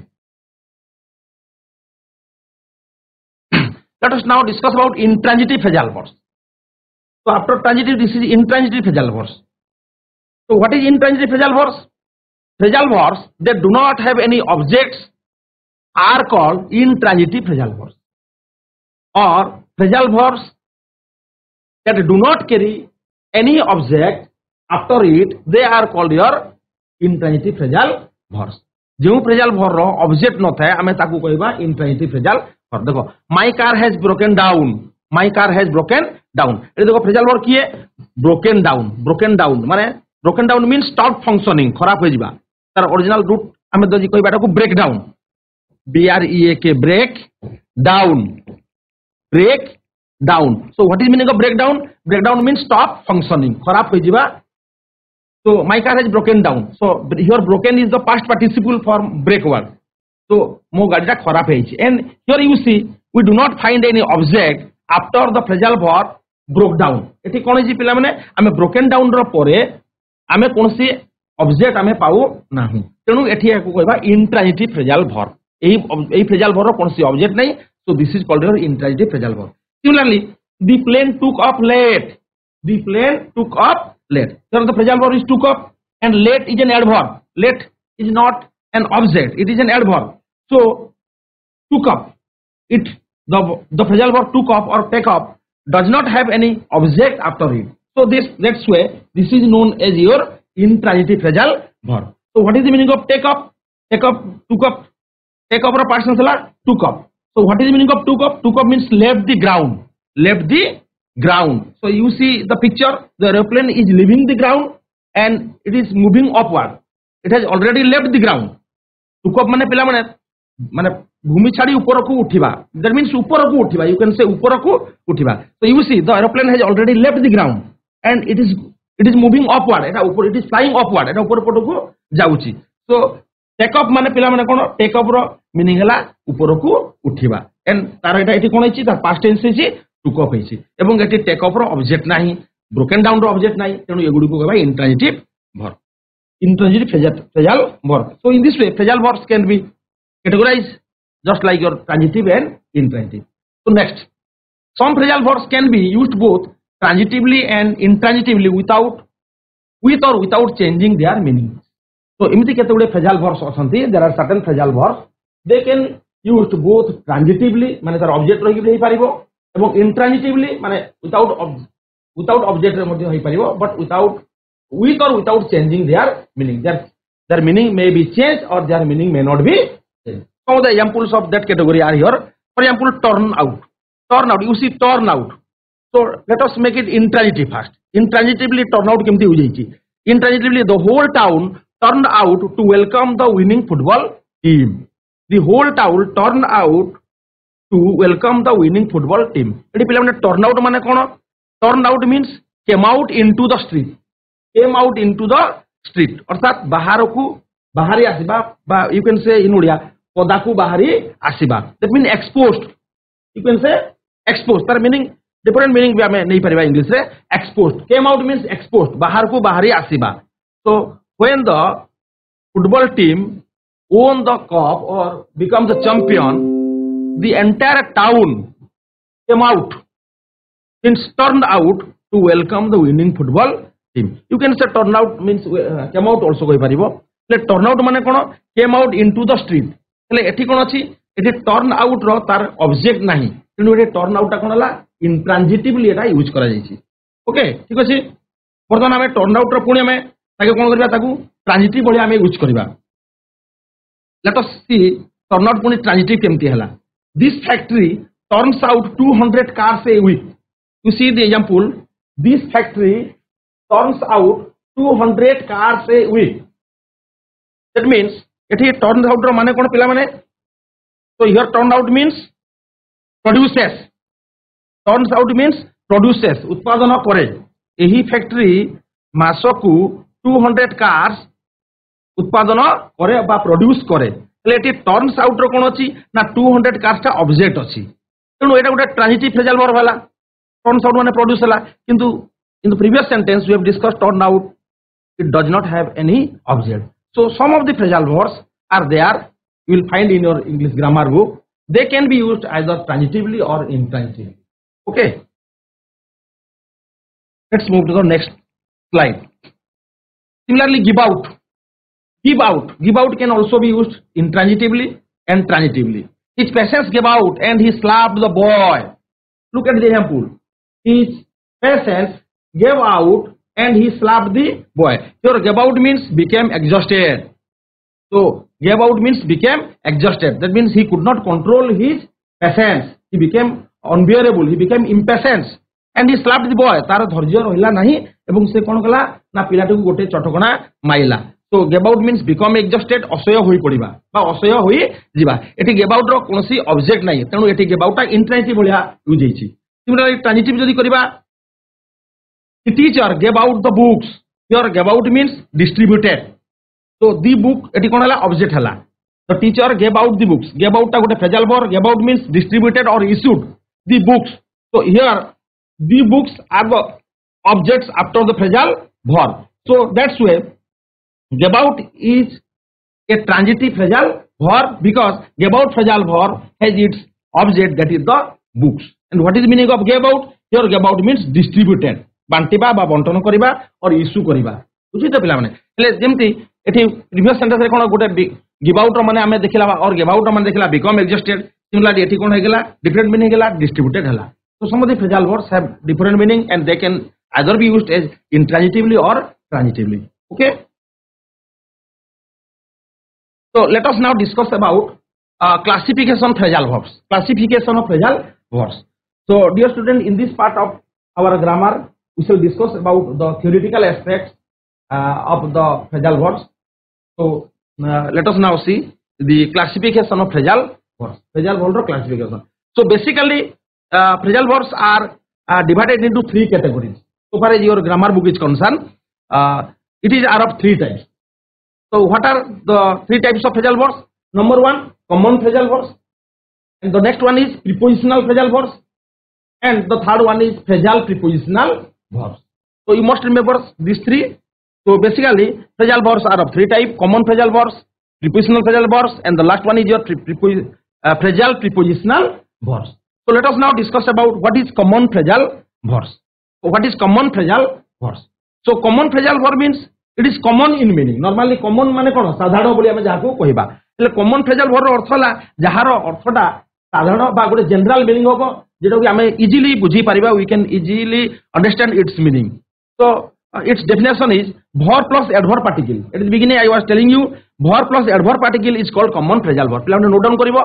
let us now discuss about intransitive phrasal verbs So after transitive, this is intransitive phasal force. So what is intransitive phasal force? Phasal force that do not have any objects are called intransitive phasal force or phasal force that do not carry any object after it they are called your intransitive phasal force. जो phrasal verb रब्जेक्ट न थाए आम intransitive phrasal verb देख my car has broken down my car has broken down ये देखो phrasal verb किए broken down broken down माने broken down mean stop functioning खराब हो जावा तार ओरिजिनल रूट आम जदि कहबाटा को break down B R E A K break down break down so what is meaning of break down break down mean stop functioning खराब हो जावा तो my car has broken down so here broken is the past participle for break word तो मो गाड़ी खराब होएंड here you see we do not find any object after the phrasal verb broke down এটি কোন জি পিলা মানে আমি broken down ৰ পৰে আমি কোনসি অবজেক্ট আমি পাও নাহি তেণু এটি একো কইবা ইন্ট্রানিটিভ phrasal verb এই এই phrasal verb ৰ কোনসি অবজেক্ট নাই so this is called your intransitive phrasal verb similarly the plane took off late the plane took off late ধরো the phrasal verb is took up and late is an adverb late is not an object it is an adverb so took up it the, the phrasal verb took off or take off does not have any object after it. So this next way, this is known as your intransitive phrasal verb. So what is the meaning of take off? Take off, took off, take off or person. tense took off. So what is the meaning of took off? Took off means left the ground, left the ground. So you see the picture, the aeroplane is leaving the ground and it is moving upward. It has already left the ground. Took off. মানে পেলা ভূমি ছাড়ি উপরকু উঠিবা that means উপরকু উঠিবা you can say উপরকু উঠিবা তো you see the aeroplane has already left the ground and it is it is moving upward এটা উপর ইট ইজ ফ্লাইং অপওয়ার্ড এটা উপর পটକୁ ଯାଉଛି সো ଟେକ୍ ଅଫ୍ ମାନେ ପିଲାମାନେ କ'ଣ ଟେକ୍ ଅଫ୍ ର ମିନିଂ ହେଲା ଉପରକୁ ଉଠିବା ଏଣ୍ଡ ତାର ଏଇଟା ଏଠି କ'ଣ ହେଇଛି ତାର ପାଷ୍ଟ ଟେନ୍ସ ହେଇଛି ଟୁକ୍ ଅଫ୍ ହେଇଛି ଏବଂ ଏଠି ଟେକ୍ ଅଫ୍ ର ଅବଜେକ୍ଟ ନାହିଁ ବ୍ରୋକେନ୍ ଡାଉନ୍ ର ଅବଜେକ୍ଟ ନାହିଁ ତେଣୁ ଏଗୁଡ଼ିକୁ କହିବା intransitive verb intransitive phrasal verb so in this way phrasal verbs can be categorized just like your transitive and intransitive. So next, some phrasal verbs can be used both transitively and intransitively without with or without changing their meaning. So imiti kete gude phrasal verbs asanti there are certain phrasal verbs they can used both transitively মানে তার object রহিকি হই পারিব এবং intransitively মানে without without object re মধ্যে hoi paribo but without with or without changing their meaning their their meaning may be changed or their meaning may not be changed some of the examples of that category are here. For example, turn out. Turn out. You see turn out. So let us make it intransitive first. Intransitively turn out kemti hoji. Intransitively the whole town turned out to welcome the winning football team. The whole town turned out to welcome the winning football team. It pilamane turn out mane kono? Turn out means came out into the street. Came out into the street. Or अर्थात बाहर को बाहर आसवा you can से इन ओडिया पदाकू बाहरी आसीबा that mean exposed you can say exposed पर meaning different meaning भी हमें नहीं परबा इंग्लिश रे exposed came out means exposed बाहर को बाहरी आसीबा so when the football team won the cup और become the champion the entire town came out it's turned out to welcome the winning football team you can say turn out means came out also कोई परबो let turn out माने कोन came out into the street ହେଲେ ଏଠି କ'ଣ ଅଛି ଏଠି turn ଆଉଟ୍ର ତାର ଅବଜେକ୍ଟ ନାହିଁ ତେଣୁ ଏଠି ଟର୍ନ ଆଉଟ୍ଟା କ'ଣ ହେଲା ଇଣ୍ଟ୍ରାଞ୍ଜିଟିଭଲି ଏଇଟା ୟୁଜ୍ କରାଯାଇଛି ଓକେ ଠିକ୍ ଅଛି ବର୍ତ୍ତମାନ ଆମେ ଟର୍ନ ଆଉଟ୍ର ପୁଣି ଆମେ ତାକୁ କ'ଣ କରିବା ତାକୁ ଟ୍ରାଞ୍ଜିଟିଭ ଭଳି ଆମେ ୟୁଜ୍ କରିବା ଲେଟସ୍ ସି ଟର୍ନ ଆଉଟ୍ ପୁଣି ଟ୍ରାଞ୍ଜିଟିଭ କେମିତି ହେଲା this factory turns out two hundred cars a week to see the example this factory turns out 200 cars a week. That means এটি ଟର୍ନ ଆଉଟ୍ର ମାନେ କ'ଣ ପିଲାମାନେ ତ here turn out means produces turns out means produces ଉତ୍ପାଦନ କରେ ଏହି factory ମାସକୁ ଟୁ ହଣ୍ଡ୍ରେଡ୍ କାର୍ସ ଉତ୍ପାଦନ କରେ ବା ପ୍ରଡ୍ୟୁସ୍ କରେ ହେଲେ ଏଠି ଟର୍ନସ୍ ଆଉଟ୍ର କ'ଣ ଅଛି ନା ଟୁ ହଣ୍ଡ୍ରେଡ୍ କାର୍ସଟା ଅବଜେକ୍ଟ ଅଛି ତେଣୁ ଏଇଟା ଗୋଟେ ଟ୍ରାନ୍ଜିଟିଭ୍ ଫେଜାଲ୍ ଭର୍ବ ହେଲା ଟର୍ନସ୍ ଆଉଟ୍ ମାନେ ପ୍ରଡ୍ୟୁସ୍ ହେଲା କିନ୍ତୁ in the previous sentence you have discuss turn out it does not have any object So some of the phrasal verbs are there you will find in your English grammar book. They can be used either transitively or intransitively. Okay. Let's move to the next slide. Similarly, give out. Give out. Give out can also be used intransitively and transitively. His patience gave out and he slapped the boy. Look at the example. His patience gave out and he slapped the boy. Your gave out means became exhausted. So gave out means became exhausted. That means he could not control his patience. He became unbearable. He became impatient. And he slapped the boy. তার ধৈর্য রহিলা নাহি এবং সে কোন কলা না পিলাটিকে গোটে চটকণা মাইলা তো গেব আউট মিন্স বিকম এক্সজস্টেড অসহ্য হয়ে পড়া বা অসহ্য হয়ে যা এটি গেব আউটর কোণী অবজেক্ট নাই তেমন এটি গেব আউটটা ইন্ট্রানিটিভ ভাগ ইউজ হয়েছি সিমিলার ট্রানিটিভ যদি করা The teacher gave out the books. Here gave out means distributed. So the book एटी कौन है object hala The teacher gave out the books. Gave out टा गुटे फेजल बर. Gave out means distributed or issued the books. So here the books are the objects after the phrasal verb. So that's why gave out is a transitive phrasal verb because gave out phrasal verb has its object that is the books. And what is the meaning of gave out? Here gave out means distributed. ବାଣ୍ଟିବା ବା ବଣ୍ଟନ କରିବା ଅର୍ issue କରିବା ବୁଝିଛ ପିଲାମାନେ ହେଲେ ଯେମିତି ଏଠି previous ସେଣ୍ଟେନ୍ସରେ କ'ଣ ଗୋଟେ ଗିଭ୍ ଆଉଟ୍ର ମାନେ ଆମେ ଦେଖିଲା ଅର୍ ଗିଭ୍ ଆଉଟ୍ର ମାନେ ଦେଖିଲା ବିକମ୍ ଏକ୍ଜିଷ୍ଟେଡ୍ ସିମିଲାରଲି ଏଠି କ'ଣ ହେଇଗଲା ଡିଫରେଣ୍ଟ ମିନିଂ ହେଲା ଡିଷ୍ଟ୍ରିବ୍ୟୁଟେଡ୍ ହେଲା So some of the phrasal verbs have different meaning and they can either be used as intransitively or transitively. Okay. So let us now discuss about uh, classification phrasal verbs. Classification of phrasal verbs. So dear student, in this part of our grammar we shall discuss about the theoretical aspects uh, of the phrasal words. So uh, let us now see the classification of phrasal words. Phrasal verb classification. So basically, uh, words are uh, divided into three categories. So far as your grammar book is concerned, uh, it is are of three types. So what are the three types of phrasal words? Number one, common phrasal words, and the next one is prepositional phrasal words, and the third one is phrasal prepositional verbs. So you must remember these three. So basically, phrasal verbs are of three types, common phrasal verbs, prepositional phrasal verbs, and the last one is your prepos uh, phrasal prepositional verbs. So let us now discuss about what is common phrasal verbs. So what is common phrasal verbs? So common phrasal verb means it is common in meaning. Normally common মানে কোন সাধারণ বলি আমি যাহাকে কইবা। তাহলে common phrasal verb অর্থ হলা যাহার অর্থটা সাধারণ বা গোটে জেনারেল মিনিং হবো যেটাকে আমি ইজিলি বুঝি পারিবা we can easily understand its meaning তো its definition is verb plus adverb particle at the beginning I was telling you verb plus adverb particle is called common phrasal verb পিলা note down করিব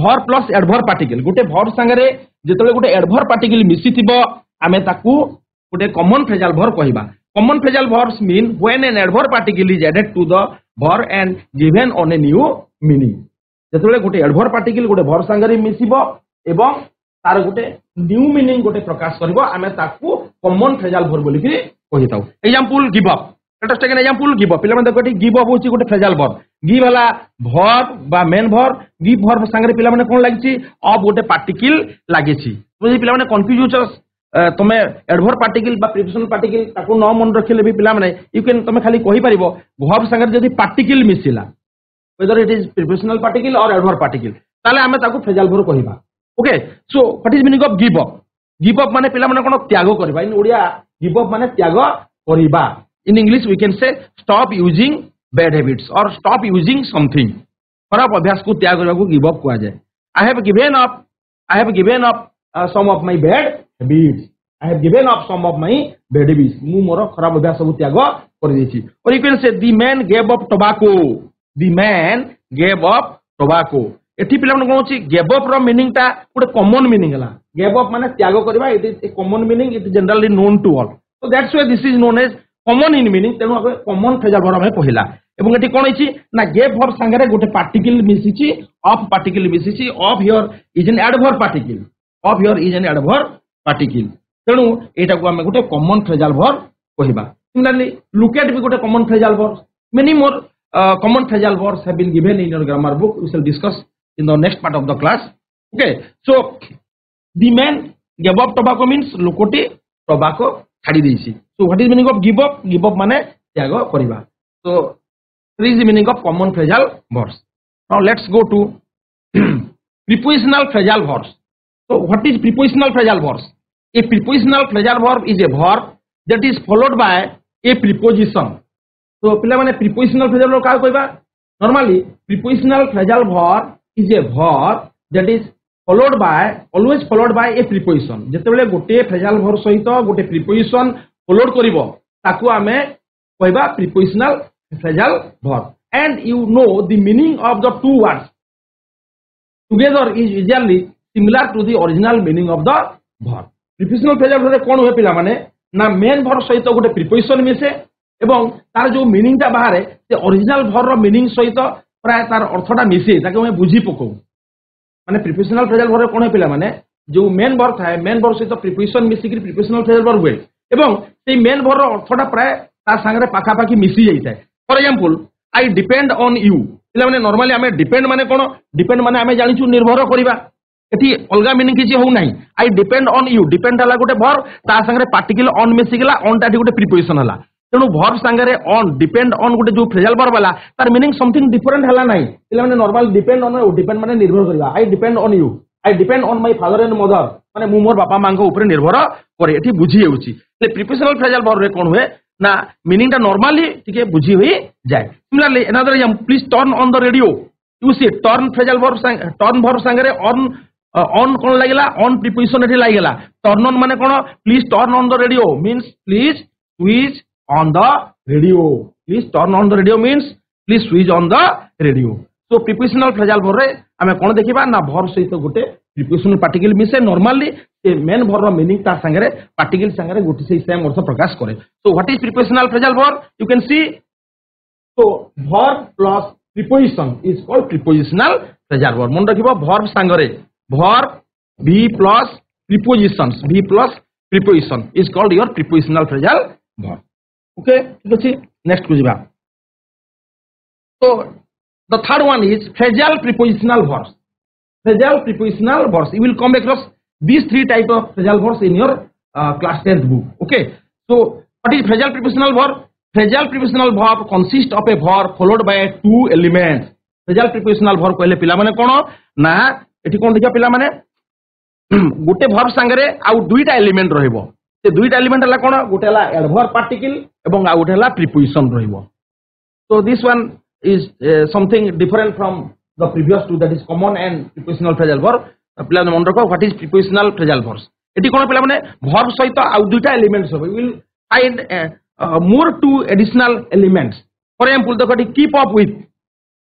ভর plus adverb particle গোটে ভর সাঙ্গে যেতবে গোটে adverb particle মিশিথিব আমি তাকু গোটে কমন ফ্রেজাল ভর কহিবা common phrasal verbs mean when an adverb particle is added to the verb and given on a new meaning যেতবে গোটে এডভর পার্টিকল গোটে ভর সাঙ্গে মিশিব এবং তার গোটে নিউ মিনিং গোটে প্রকাশ করব আমি তাকে কমন ফ্রেজাল ভর্ব বলি কই থাকু example give up latest taken example give up পিলামানে দেখ এটি গিভ আপ হচ্ছে গোটে ফ্রেজাল ভর্ব গিভ হেলা ভর্ব বা মেন ভর্ব গিভ ভর্ব সাংরে পিলামানে কোন লাগিছি অফ গোটে পার্টিকল লাগিছি বুঝি পিলামানে কনফ্যুজ হচ্ছ তুমি এডভর পার্টিকল বা প্রিপোজিশন পার্টিকল তাকে ন মনে রাখিলে বি পিলামানে ইউ ক্যান তুমি খালি কই পারিব ভর্ব সাংরে যদি পার্টিকল মিশিলা whether it is prepositional particle or adverb particle তাহলে আমি তাকে ফ্রেজাল ভর্ব কহিবা okay so what is meaning of give up give up মানে পিলামানে কোন ত্যাগ করিবা ইন ওড়িয়া গিভ অপ মানে ত্যাগ করিবা in English we can say stop using bad habits or stop using something खराब अभ्यास को त्याग करने को गिव अप कहा जाए I have given up I have given up some of my bad habits I have given up some of my bad habits मु मोर खराब अभ्यास सब त्याग कर देछि और you can say the man gave up tobacco the man gave up tobacco ଏଠି ପିଲାମାନେ କ'ଣ ହେଉଛି ଗେଭ୍ ଅପ୍ ର ମିନିଂଟା ଗୋଟେ କମନ୍ ମିନିଂ ହେଲା ଗେଭ୍ ଅପ୍ ମାନେ ତ୍ୟାଗ କରିବା it is a common meaning it generally known to all ତ that's way this is known as common in meaning ତେଣୁ ଆମେ କମନ୍ ଫ୍ରେଜାଲ୍ ଭର୍ବ ଆମେ କହିଲା ଏବଂ ଏଠି କ'ଣ ହେଇଛି ନା ଗେଭ୍ ଭର୍ବ ସାଙ୍ଗରେ ଗୋଟେ ପାର୍ଟିକିଲ୍ ମିଶିଛି ଅଫ୍ ପାର୍ଟିକିଲ୍ ମିଶିଛି of here is an adverb particle of here is an adverb particle ତେଣୁ ଏଇଟାକୁ ଆମେ ଗୋଟେ କମନ୍ ଫ୍ରେଜାଲ୍ ଭର୍ବ କହିବା ସିମିଲାରଲି ଲୁକେଟ୍ ବି ଗୋଟେ common phrasal verb many more common phrasal verb have been given in your grammar book you shall discuss in the next part of the class. Okay, so the man gave up tobacco means lokote tobacco ছাড়ি দিয়েছি so what is meaning of give up give up মানে ত্যাগ করা so is meaning of common phrasal verbs now let's go to prepositional phrasal verbs so what is prepositional phrasal verbs a prepositional phrasal verb is a verb that is followed by a preposition so পিলা মানে prepositional phrasal verb কাহ কইবা normally prepositional phrasal verb is a verb that is followed by always followed by a preposition যেতবেলে গোটে phrasal verb সহিত গোটে preposition followed করিব তাকু আমি কইবা prepositional phrasal verb and you know the meaning of the two words together is usually similar to the original meaning of the verb prepositional phrasal verb কোন হুয়ে পিলা মানে না মেন verb সহিত গোটে preposition মিশে এবং তার যে মিনিংটা বাহারে সে অরিজিনাল ভরর মিনিং সহিত ପ୍ରାୟ ତାର ଅର୍ଥଟା ମିଶେ ତାକୁ ଆମେ ବୁଝି ପକଉ ମାନେ ପ୍ରିପୋଜିସନାଲ ଫ୍ରେଜାଲ ଭର୍ବରେ କ'ଣ ହୁଏ ପିଲାମାନେ ଯୋଉ ମେନ୍ ଭର୍ ଥାଏ ମେନ୍ ଭର୍ ସହିତ ପ୍ରିପୋଜିସନ ମିଶିକି ପ୍ରିପୋଜିସନାଲ ଫ୍ରେଜାଲ ଭର୍ ହୁଏ ଏବଂ ସେଇ ମେନ୍ ଭର୍ର ଅର୍ଥଟା ପ୍ରାୟ ତା ସାଙ୍ଗରେ ପାଖାପାଖି ମିଶି ଯାଇଥାଏ for example I depend on you ପିଲାମାନେ ନର୍ମାଲି ଆମେ ଡିପେଣ୍ଡ ମାନେ କ'ଣ ଡିପେଣ୍ଡ ମାନେ ଆମେ ଜାଣିଛୁ ନିର୍ଭର କରିବା ଏଠି ଅଲଗା ମିନିଂ କିଛି ହଉନାହିଁ I depend on you depend ହେଲା ଗୋଟେ ଭର୍ ତା ସାଙ୍ଗରେ ପାର୍ଟିକୁଲ ଅନ୍ ମିଶିଗଲା ଅନ୍ ଟା ଗୋଟେ ପ୍ରିପୋଜିସନ ହେଲା তেমন ভর্ব সাংরে অন ডিপেন্ড অন গোটে যে ফ্রেজাল ভর্ব হল তার মিনিং সমথিং ডিফরেন্ট হল না পিলা মানে নর্মাল ডিপেন্ড অন ডিপেন্ড মানে নির্ভর করা I depend on you I depend on my father and mother মানে মু মোর বাপা মাঙ্ক উপরে নির্ভর করে এটি বুঝি যাচ্ছি ହେଲେ ପ୍ରିପେସନାଲ ଫ୍ରେଜାଲ ଭର୍ବରେ କ'ଣ ହୁଏ ନା ମିନିଂଟା ନର୍ମାଲି ଟିକେ ବୁଝି ହୋଇଯାଏ similarly another example please turn on the radio you see turn phrasal verb turn verb ସାଙ୍ଗରେ ଅନ୍ ଅନ୍ କ'ଣ ଲାଗିଲା ଅନ୍ ପ୍ରିପୋଜିସନ୍ ଏଠି ଲାଗିଗଲା ଟର୍ନ ଅନ୍ ମାନେ କ'ଣ please turn on the radio means please switch on the radio. Please turn on the radio means please switch on the radio. So prepositional phrasal verb re ame kon dekhiba na verb सहित gote prepositional particle mise normally the main verb ra meaning ta sangare particle sangare gote sei same same prakash kore So what is prepositional phrasal verb? You can see so verb plus preposition is called prepositional phrasal verb. mon रखिबा verb sangare verb v plus prepositions v plus preposition is called your prepositional phrasal verb. Okay ଠିକ ଅଛି ନେକ୍ସଟକୁ ଯିବା ତ the third one is phrasal prepositional verbs phrasal prepositional verbs you will come across these three type of phrasal verbs in your uh, class 10th book okay so what is phrasal prepositional verb phrasal prepositional verb consists of a verb followed by two elements phrasal prepositional verb कहले पिला माने कोन ना एठी कोन देखा पिला माने गोटे verb संगे आउ दुईटा एलिमेंट रहइबो ସେ ଦୁଇଟା ଏଲିମେଣ୍ଟ ହେଲା କ'ଣ ଗୋଟେ ହେଲା ଏଡଭର ପାର୍ଟିକିଲ ଏବଂ ଆଉ ଗୋଟେ ହେଲା ପ୍ରିପୋଜିସନ ରହିବ so this one is something different from the previous two that is common and prepositional phrasal verb ପିଲାମାନେ ମନେ ରଖ what is prepositional phrasal verbs ଏଠି କ'ଣ ପିଲାମାନେ ଭର୍ବ ସହିତ ଆଉ ଦୁଇଟା ଏଲିମେଣ୍ଟ ସବୁ will find more two additional element for example ଦେଖ ଏଠି keep up with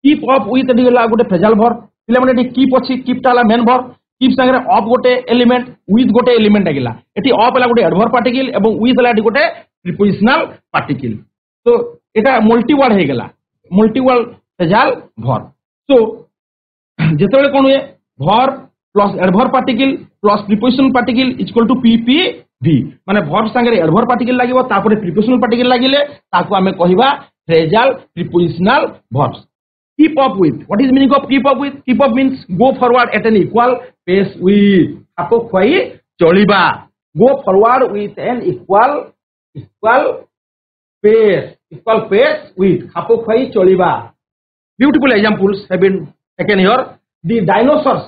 keep up with ଏଠି ହେଲା ଗୋଟେ ଫ୍ରେଜାଲ ଭର୍ବ ପିଲାମାନେ ଏଠି କିପ୍ ଅଛି କିପ୍ଟା ହେଲା ମେନ୍ ଭର୍ବ किप संगे अफ गोटे एलिमेंट ओथ गोटे एलिमेंट आगे ये अफ है गोटे एडभर पार्टिकल और उला गोटे प्रिपोजिशनाल पार्टिकल तो यहाँ मल्टीवर्ड हो गला मल्टीवर्ल्ड सेजाल भर सो जो कौन हुए verb plus adverb particle plus preposition particle is equal to P P V मैंने भर सागर एडभर पार्टिकल लगे प्रिपोजिशन पार्टिकल लगे आम कहजाल prepositional verbs keep up with what is meaning of keep up with keep up means go forward at an equal pace with ଖାପ ଖୁଆଇ choliba. go forward with an equal equal pace equal pace with ଖାପ ଖୁଆଇ choliba. beautiful examples have been taken here the dinosaurs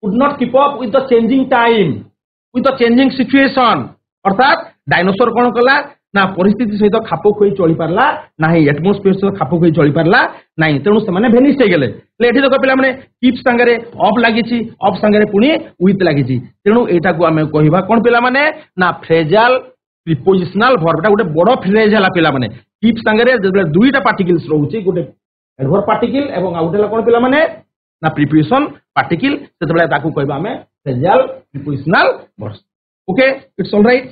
could not keep up with the changing time with the changing situation Or that dinosaur কলা ନା ପରିସ୍ଥିତି ସହିତ ଖାପ ଖୁଆଇ ଚଳିପାରିଲା ନାହିଁ atmosphere ସହିତ ଖାପ ଖୁଆଇ ଚଳିପାରିଲା ନାହିଁ ତେଣୁ ସେମାନେ ଭେନିସ୍ ହେଇଗଲେ ହେଲେ ଏଠି ଦେଖ ପିଲାମାନେ କିପ୍ ସାଙ୍ଗରେ ଅଫ୍ ଲାଗିଛି ଅଫ୍ ସାଙ୍ଗରେ ପୁଣି ୱିଥ୍ ଲାଗିଛି ତେଣୁ ଏଇଟାକୁ ଆମେ କହିବା କ'ଣ ପିଲାମାନେ ନା ଫ୍ରେଜାଲ ପ୍ରିପୋଜିସନାଲ ଭର୍ବ ଏଟା ଗୋଟେ ବଡ଼ ଫ୍ରେଜ୍ ହେଲା ପିଲାମାନେ କିପ୍ ସାଙ୍ଗରେ ଯେତେବେଳେ ଦୁଇଟା ପାର୍ଟିକିଲ୍ସ ରହୁଛି ଗୋଟେ ଆଡଭର ପାର୍ଟିକିଲ୍ ଏବଂ ଆଉ ଗୋଟେ ହେଲା କ'ଣ ପିଲାମାନେ ନା ପ୍ରିପୋଜିସନ ପାର୍ଟିକିଲ୍ ସେତେବେଳେ ତାକୁ କହିବା ଆମେ phrasal prepositional verb okay it's all right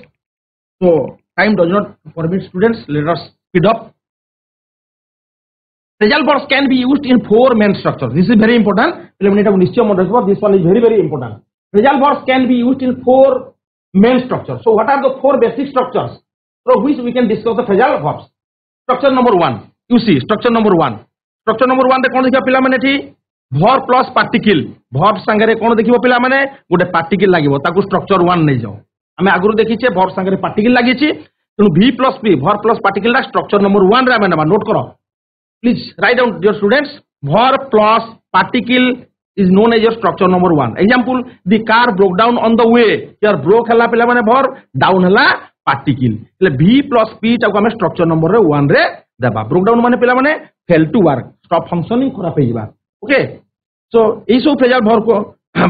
so time does not permit students let us speed up result box can be used in four main structure this is very important of nischay this one is very very important result box can be used in four main structure so what are the four basic structures through which we can discuss the result box structure number 1 you see structure number 1 structure number 1 the kon देखियो pila mane thi verb plus particle verb সাঙ্গে কোন দেখিব পিলা মানে গোটে particle লাগিব তাকু structure 1 নেই যাও आम आगु देखीचे भर सागर पार्टिकल लगी तेणु V plus P verb plus particle structure number one आम ना नोट कर please write down your students verb plus particle is known as your structure number 1 example the car broke down on the way your broke hela pila mane bhor down hela particle એટલે v plus p ટાકુ અમે structure number રે 1 રે દેવા break down মানে પેલા মানে fail to work stop functioning ખરાબ હે જીવા ઓકે સો એસો ફ્રેજાલ ભર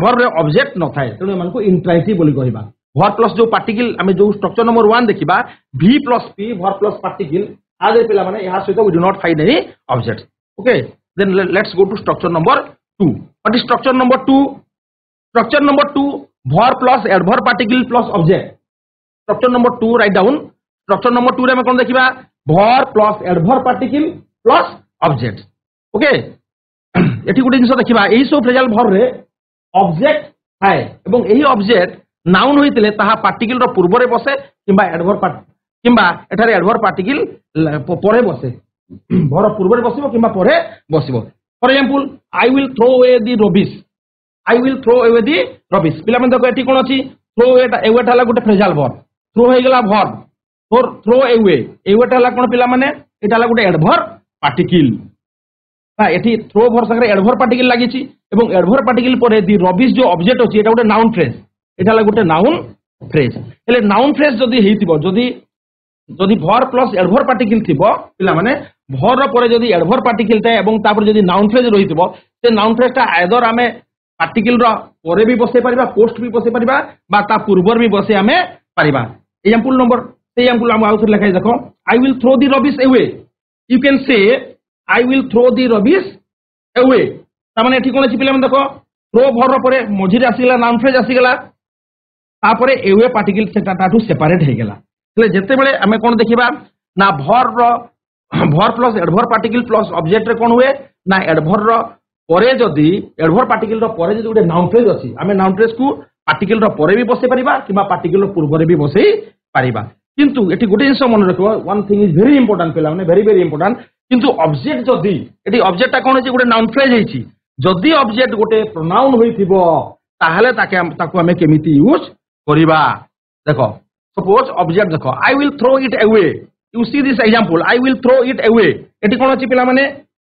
ભર રે ઓબ્જેક્ટ ન થાય તેણુ એમાનકુ ઇન્ટ્રાન્સિવ બોલી કહીબા ভর ପ୍ଲସ୍ ଯୋଉ ପାର୍ଟିକିଲ ଆମେ ଯୋଉ ଷ୍ଟ୍ରକ୍ଚର ନମ୍ବର ୱାନ୍ ଦେଖିବା V plus P verb plus particle ଆ ଦେହରେ ପିଲାମାନେ ଏହା ସହିତ we do not find any object okay then let's go to structure number two what is structure number 2 structure number 2 var plus adverb particle plus object structure number 2 write down structure number 2 रे हम कोन देखिबा var plus adverb particle plus object okay एठी गुटे जिंस देखिबा एही सब phrasal verb रे object थाए एवं एही object ନାଉନ୍ ହୋଇଥିଲେ ତାହା ପାର୍ଟିକିଲର ପୂର୍ବରେ ବସେ କିମ୍ବା ଏଡଭର କିମ୍ବା ଏଠାରେ ଏଡଭର ପାର୍ଟିକିଲ ପରେ ବସେ ଭର ପୂର୍ବରେ ବସିବ କିମ୍ବା ପରେ ବସିବ for example I will throw a the rubbish I will throw a the rubbish ପିଲାମାନେ ଦେଖ ଏଠି କ'ଣ ଅଛି ଥ୍ରୋ ଏଟା ଏୱେଟା ହେଲା ଗୋଟେ ଫ୍ରେଜାଲ ଭର ଥ୍ରୋ ହେଇଗଲା ଭର ଫୋର ଥ୍ରୋ ଏୱେ ଏୱେଟା ହେଲା କ'ଣ ପିଲାମାନେ ଏଟା ହେଲା ଗୋଟେ ଏଡଭର ପାର୍ଟିକିଲ ବା ଏଠି ଥ୍ରୋ ଭର ସାଙ୍ଗରେ ଏଡଭର ପାର୍ଟିକିଲ ଲାଗିଛି ଏବଂ ଏଡଭର ପାର୍ଟିକିଲ ପରେ ଦି ରବିସ୍ ଯୋଉ ଅବଜେକ୍ଟ ଅଛି ଏଟା ଗୋଟେ ନାଉନ୍ ଫ୍ରେଜ୍ ଏଇଟା ହେଲା ଗୋଟେ ନାଉନ୍ ଫ୍ରେଜ୍ ହେଲେ ନାଉନ୍ ଫ୍ରେଜ୍ ଯଦି ହେଇଥିବ ଯଦି ଯଦି ଭର ପ୍ଲସ୍ ଏଡ଼ଭର ପାର୍ଟିକିଲ୍ ଥିବ ପିଲାମାନେ ଭରର ପରେ ଯଦି ଏଡ଼ଭର ପାର୍ଟିକିଲ୍ ଥାଏ ଏବଂ ତାପରେ ଯଦି ନାଉନ୍ ଫ୍ରେଜ୍ ରହିଥିବ ସେ ନାଉନ୍ ଫ୍ରେଜ୍ଟା ଆଇଦର ଆମେ ପାର୍ଟିକିଲ୍ର ପରେ ବି ବସେଇ ପାରିବା ପୋଷ୍ଟ ବି ବସେଇ ପାରିବା ବା ତା ପୂର୍ବରୁ ବି ବସେଇ ଆମେ ପାରିବା ଏକ୍ସାମ୍ପଲ୍ ନମ୍ବର ସେ ଏକ୍ସାମ୍ପଲ୍ ଆମେ ଆଉଥରେ ଲେଖାଇ ଦେଖ I will throw the rubbish away you can say I will throw the rubbish away ତାମାନେ ଏଠି କ'ଣ ଅଛି ପିଲାମାନେ ଦେଖ ଥ୍ରୋ ଭରର ପରେ ମଝିରେ ଆସିଗଲା ନାଉନ୍ ଫ୍ରେଜ୍ ଆସିଗଲା তাপরে ଏୱେ ପାର୍ଟିକଲ ସେଟା ତାଠୁ ସେପାରେଟ୍ ହେଇଗଲା ହେଲେ ଯେତେବେଳେ ଆମେ କ'ଣ ଦେଖିବା ନା ଭର୍ର verb plus adverb particle plus ଅବଜେକ୍ଟରେ କ'ଣ ହୁଏ ନା ଏଡ଼ଭର୍ର ପରେ ଯଦି ଏଡ଼ଭର୍ ପାର୍ଟିକଲର ପରେ ଯଦି ଗୋଟେ ନାଉନ୍ଫ୍ରେଜ୍ ଅଛି ଆମେ ନାଉନ୍ଫ୍ରେଜ୍କୁ ପାର୍ଟିକଲର ପରେ ବି ବସେଇ ପାରିବା କିମ୍ବା ପାର୍ଟିକଲର ପୂର୍ବରେ ବି ବସେଇ ପାରିବା କିନ୍ତୁ ଏଠି ଗୋଟେ ଜିନିଷ ମନେ ରଖିବ one thing is very important ପିଲାମାନେ ଭେରି ଭେରି ଇମ୍ପୋର୍ଟାଣ୍ଟ କିନ୍ତୁ ଅବଜେକ୍ଟ ଯଦି ଏଠି ଅବଜେକ୍ଟଟା କ'ଣ ହେଇଛି ଗୋଟେ ନାଉନ୍ଫ୍ରେଜ୍ ହେଇଛି ଯଦି ଅବଜେକ୍ଟ ଗୋଟେ ପ୍ରୋନାଉନ୍ ହୋଇଥିବ ତାହେଲେ ତାକୁ ଆମେ କେମିତି ୟୁଜ୍ করিবা দেখো suppose object দেখো i will throw it away you see this example i will throw it away এটি কোন আছে পিলা মানে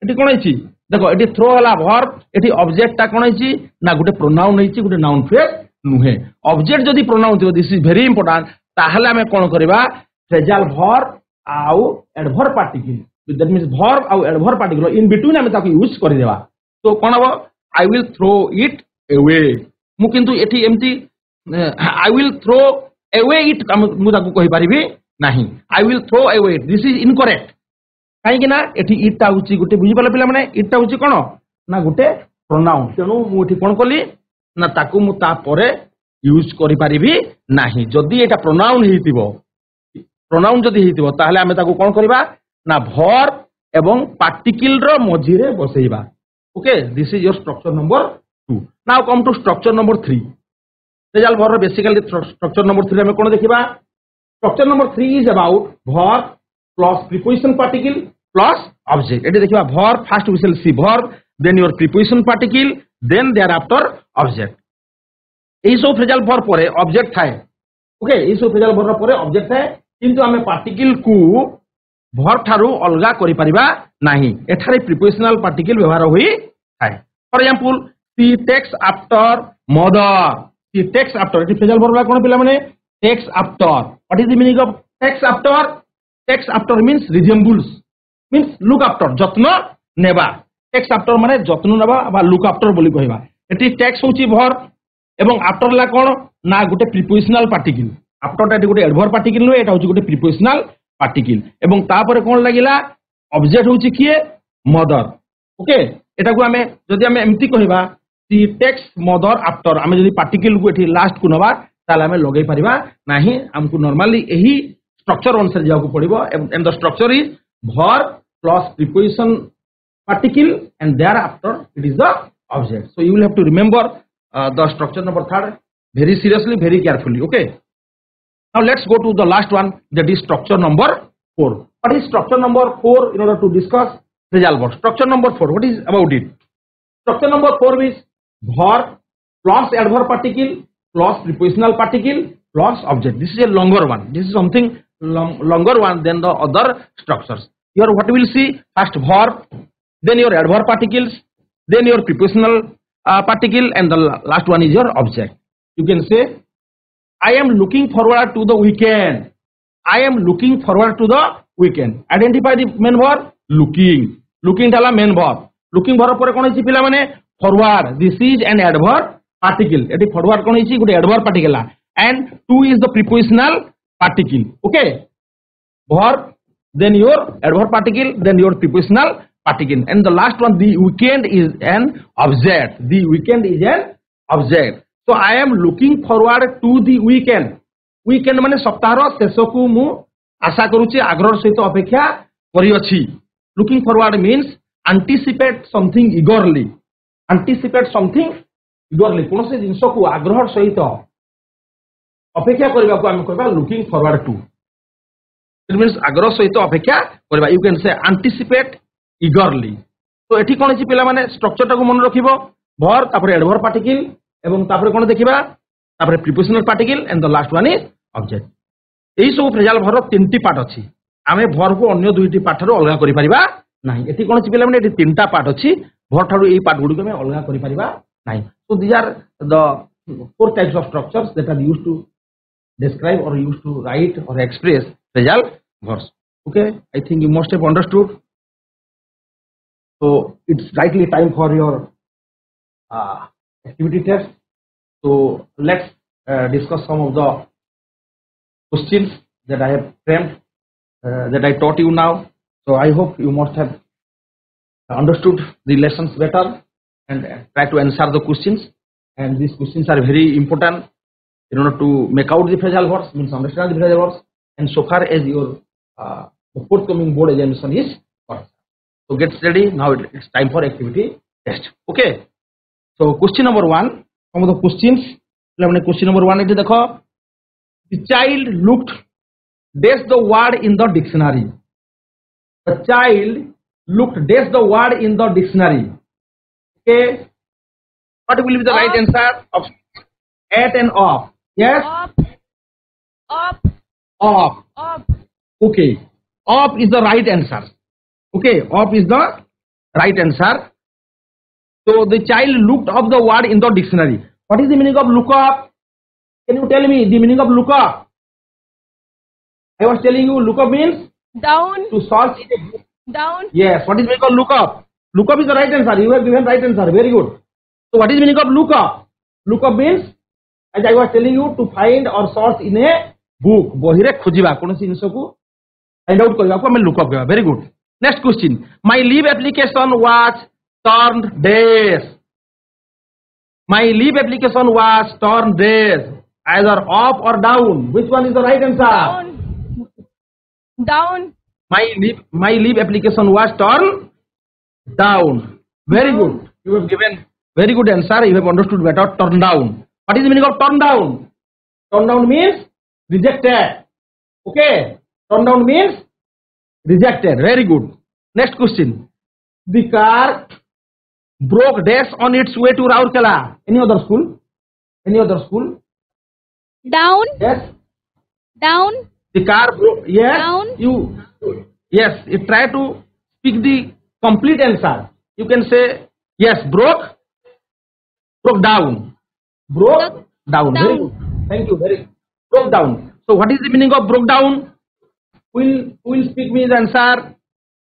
এটি কোন আছে দেখো এটি থ্রো হলা ভার্ব এটি অবজেক্টটা কোন আছে না গোটে প্রোনাউন হইছে গোটে নাউন ফ্রেজ নুহে অবজেক্ট যদি প্রোনাউন থিব দিস ইজ ভেরি ইম্পর্টান্ট তাহলে আমি কোন করিবা ফ্রেজাল ভার্ব আউ adverb particle that means verb আউ অ্যাডভার্ব পার্টিকেল ইন বিটুইন আমি তাকে ইউজ করে দেবা তো কোন হবো I will throw it away মু কিন্তু এটি এমতি I will throw away it ମୁଁ ତାକୁ କହିପାରିବି ନାହିଁ I will throw away it this is incorrect କାହିଁକି ନା ଏଠି ଇଟ୍ଟା ହେଉଛି ଗୋଟେ ବୁଝିପାରିଲେ ପିଲାମାନେ ଇଟ୍ଟା ହେଉଛି କ'ଣ ନା ଗୋଟେ ପ୍ରୋନାଉନ୍ ତେଣୁ ମୁଁ ଏଠି କ'ଣ କଲି ନା ତାକୁ ମୁଁ ତାପରେ ୟୁଜ୍ କରିପାରିବି ନାହିଁ ଯଦି ଏଇଟା ପ୍ରୋନାଉନ୍ ହେଇଥିବ ପ୍ରୋନାଉନ୍ ଯଦି ହେଇଥିବ ତାହେଲେ ଆମେ ତାକୁ କ'ଣ କରିବା ନା ଭର ଏବଂ ପାର୍ଟିକିଲ୍ର ମଝିରେ ବସେଇବା okay this is your structure number two now come to structure number three result ভরର বেসিক্যালি স্ট্রাকচার নম্বর 3 ଆମେ কোন ଦେଖିବା structure number 3 is about verb plus preposition particle plus object এটি ଦେଖିବା verb first we shall see verb then your preposition particle then there after object এই সব result ভর পরে অবজেক্ট থাকে ওকে এই সব রেজাল্ট ভরର পরে অবজেক্ট থাকে কিন্তু ଆମେ পার্টিকল কু ভর ঠারু অলগা করি পারিবা নাহি এঠারে প্রিপোজিশনাল পার্টিকল ব্যবহার হই থাকে for example see takes after mother takes after এটি ফ্রেজাল ভর্ব কোন পিলামানে takes after what is the meaning of takes after takes after means resembles means look after যত্ন নেবা টেক্স আফটর মানে যত্ন নেবা বা লুক আফটর বলি কহবা এটি টেক্স হচ্ছে ভর এবং আফটর হল কোণ না গোটে প্রিপোজিশনাল পার্টিকল আফটরটা এটি গোটে এডভর পার্টিকল নুহে এটা হচ্ছে গোটে প্রিপোজিশনাল পার্টিকল এবং তাপরে কোণ লাগিলা অবজেক্ট হচ্ছে কিয়ে মদর ওকে এটাকে আমি যদি আমি এমতি কহবা टेक्स मदर आफ्टर आम जब पार्टिकल को लास्ट को ना तो लगे पार्बा ना आमको नर्माली स्ट्रक्चर अनुसार जावाक पड़ो and the structure is verb plus preposition particle and there after it is the object so you will have to remember the structure number third very seriously very carefully okay now let's go to the last one that is structure number four what is structure number four in order to discuss result structure number four what is about it structure number four is verb plus adverb particle plus prepositional particle plus object this is a longer one this is something longer one than the other structures your what will see first verb then your adverb particles then your prepositional particle and the last one is your object you can say I am looking forward to the weekend I am looking forward to the weekend identify the main verb looking looking main verb looking verb पर कौन पे forward this is an adverb particle এটি forward কোন হইছি গোটে adverb particle and to is the prepositional particle okay verb then your adverb particle then your prepositional particle and the last one the weekend is an object the weekend is an object so i am looking forward to the weekend weekend মানে সপ্তাহর শেষকু মু আশা করুছি আগ্রহর সহিত অপেক্ষা করিଅছি looking forward means anticipate something eagerly anticipate something eagerly କୌଣସି ଜିନିଷକୁ ଆଗ୍ରହ ସହିତ ଅପେକ୍ଷା କରିବାକୁ ଆମେ କହିବା looking forward to it means ଆଗ୍ରହ ସହିତ ଅପେକ୍ଷା କରିବା ୟୁ କ୍ୟାନ୍ ସେ ଆଣ୍ଟିସିପେଟ୍ ଇଗରଲି ତ ଏଠି କ'ଣ ହେଇଛି ପିଲାମାନେ ଷ୍ଟ୍ରକ୍ଚରଟାକୁ ମନେ ରଖିବ ଭର୍ ତାପରେ ଏଡ଼ଭର ପାର୍ଟିକିଲ ଏବଂ ତାପରେ କ'ଣ ଦେଖିବା ତାପରେ prepositional particle and the last one is object ଏହିସବୁ ଫ୍ରେଜାଲ ଭରର ତିନିଟି ପାର୍ଟ ଅଛି ଆମେ ଭରକୁ ଅନ୍ୟ ଦୁଇଟି ପାଠରୁ ଅଲଗା କରିପାରିବା ନାହିଁ ଏଠି କ'ଣ ଅଛି ପିଲାମାନେ ଏଠି ତିନିଟା ପାର୍ଟ ଅଛି ଭ ଠାରୁ ଏଇ ପାର୍ଟ ଗୁଡ଼ିକୁ ଆମେ ଅଲଗା କରିପାରିବା ନାହିଁ so these are the four types of structures that are use to describe or used to write or express result verbs. Okay, I think you must have understood. So it's likely time for your uh, activity test. So let's uh, discuss some of the questions that I have framed, uh, that I taught you now. So I hope you must have understood the lessons better and try to answer the questions and these questions are very important in order to make out the phrasal verbs means understand the phrasal verbs and so far as your uh, the forthcoming board examination is So get ready now it's time for activity test okay so question number one some of the questions question number one is the the child looked Based the word in the dictionary the child looked this the word in the dictionary. Okay. What will be the right answer? Of at and off. Yes. Up. Up. Off. Up. Okay. Off is the right answer. Okay. Off is the right answer. So the child looked up the word in the dictionary. What is the meaning of look up? Can you tell me the meaning of look up? I was telling you look up means down to search Down. Yes. What is meaning of look up? Look up is the right answer. You have given right answer. Very good. So what is meaning of look up? Look up means as I was telling you to find or source in a book. bohire kono খুঁজিবা কোনসি find out koriba করিবাকু আমি look up করিবা very good next question my leave application was turned days my leave application was turned days either up or down which one is the right answer down down my leave my leave application was turned down very good you have given very good answer you have understood better turn down what is the meaning of turn down turn down means rejected okay turn down means rejected very good next question the car broke dash on its way to Raurkela any other school any other school down yes down the car broke yes down you yes if try to speak the complete answer you can say yes broke broke down broke down, down. thank you very broke down so what is the meaning of broke down who will who will speak me the answer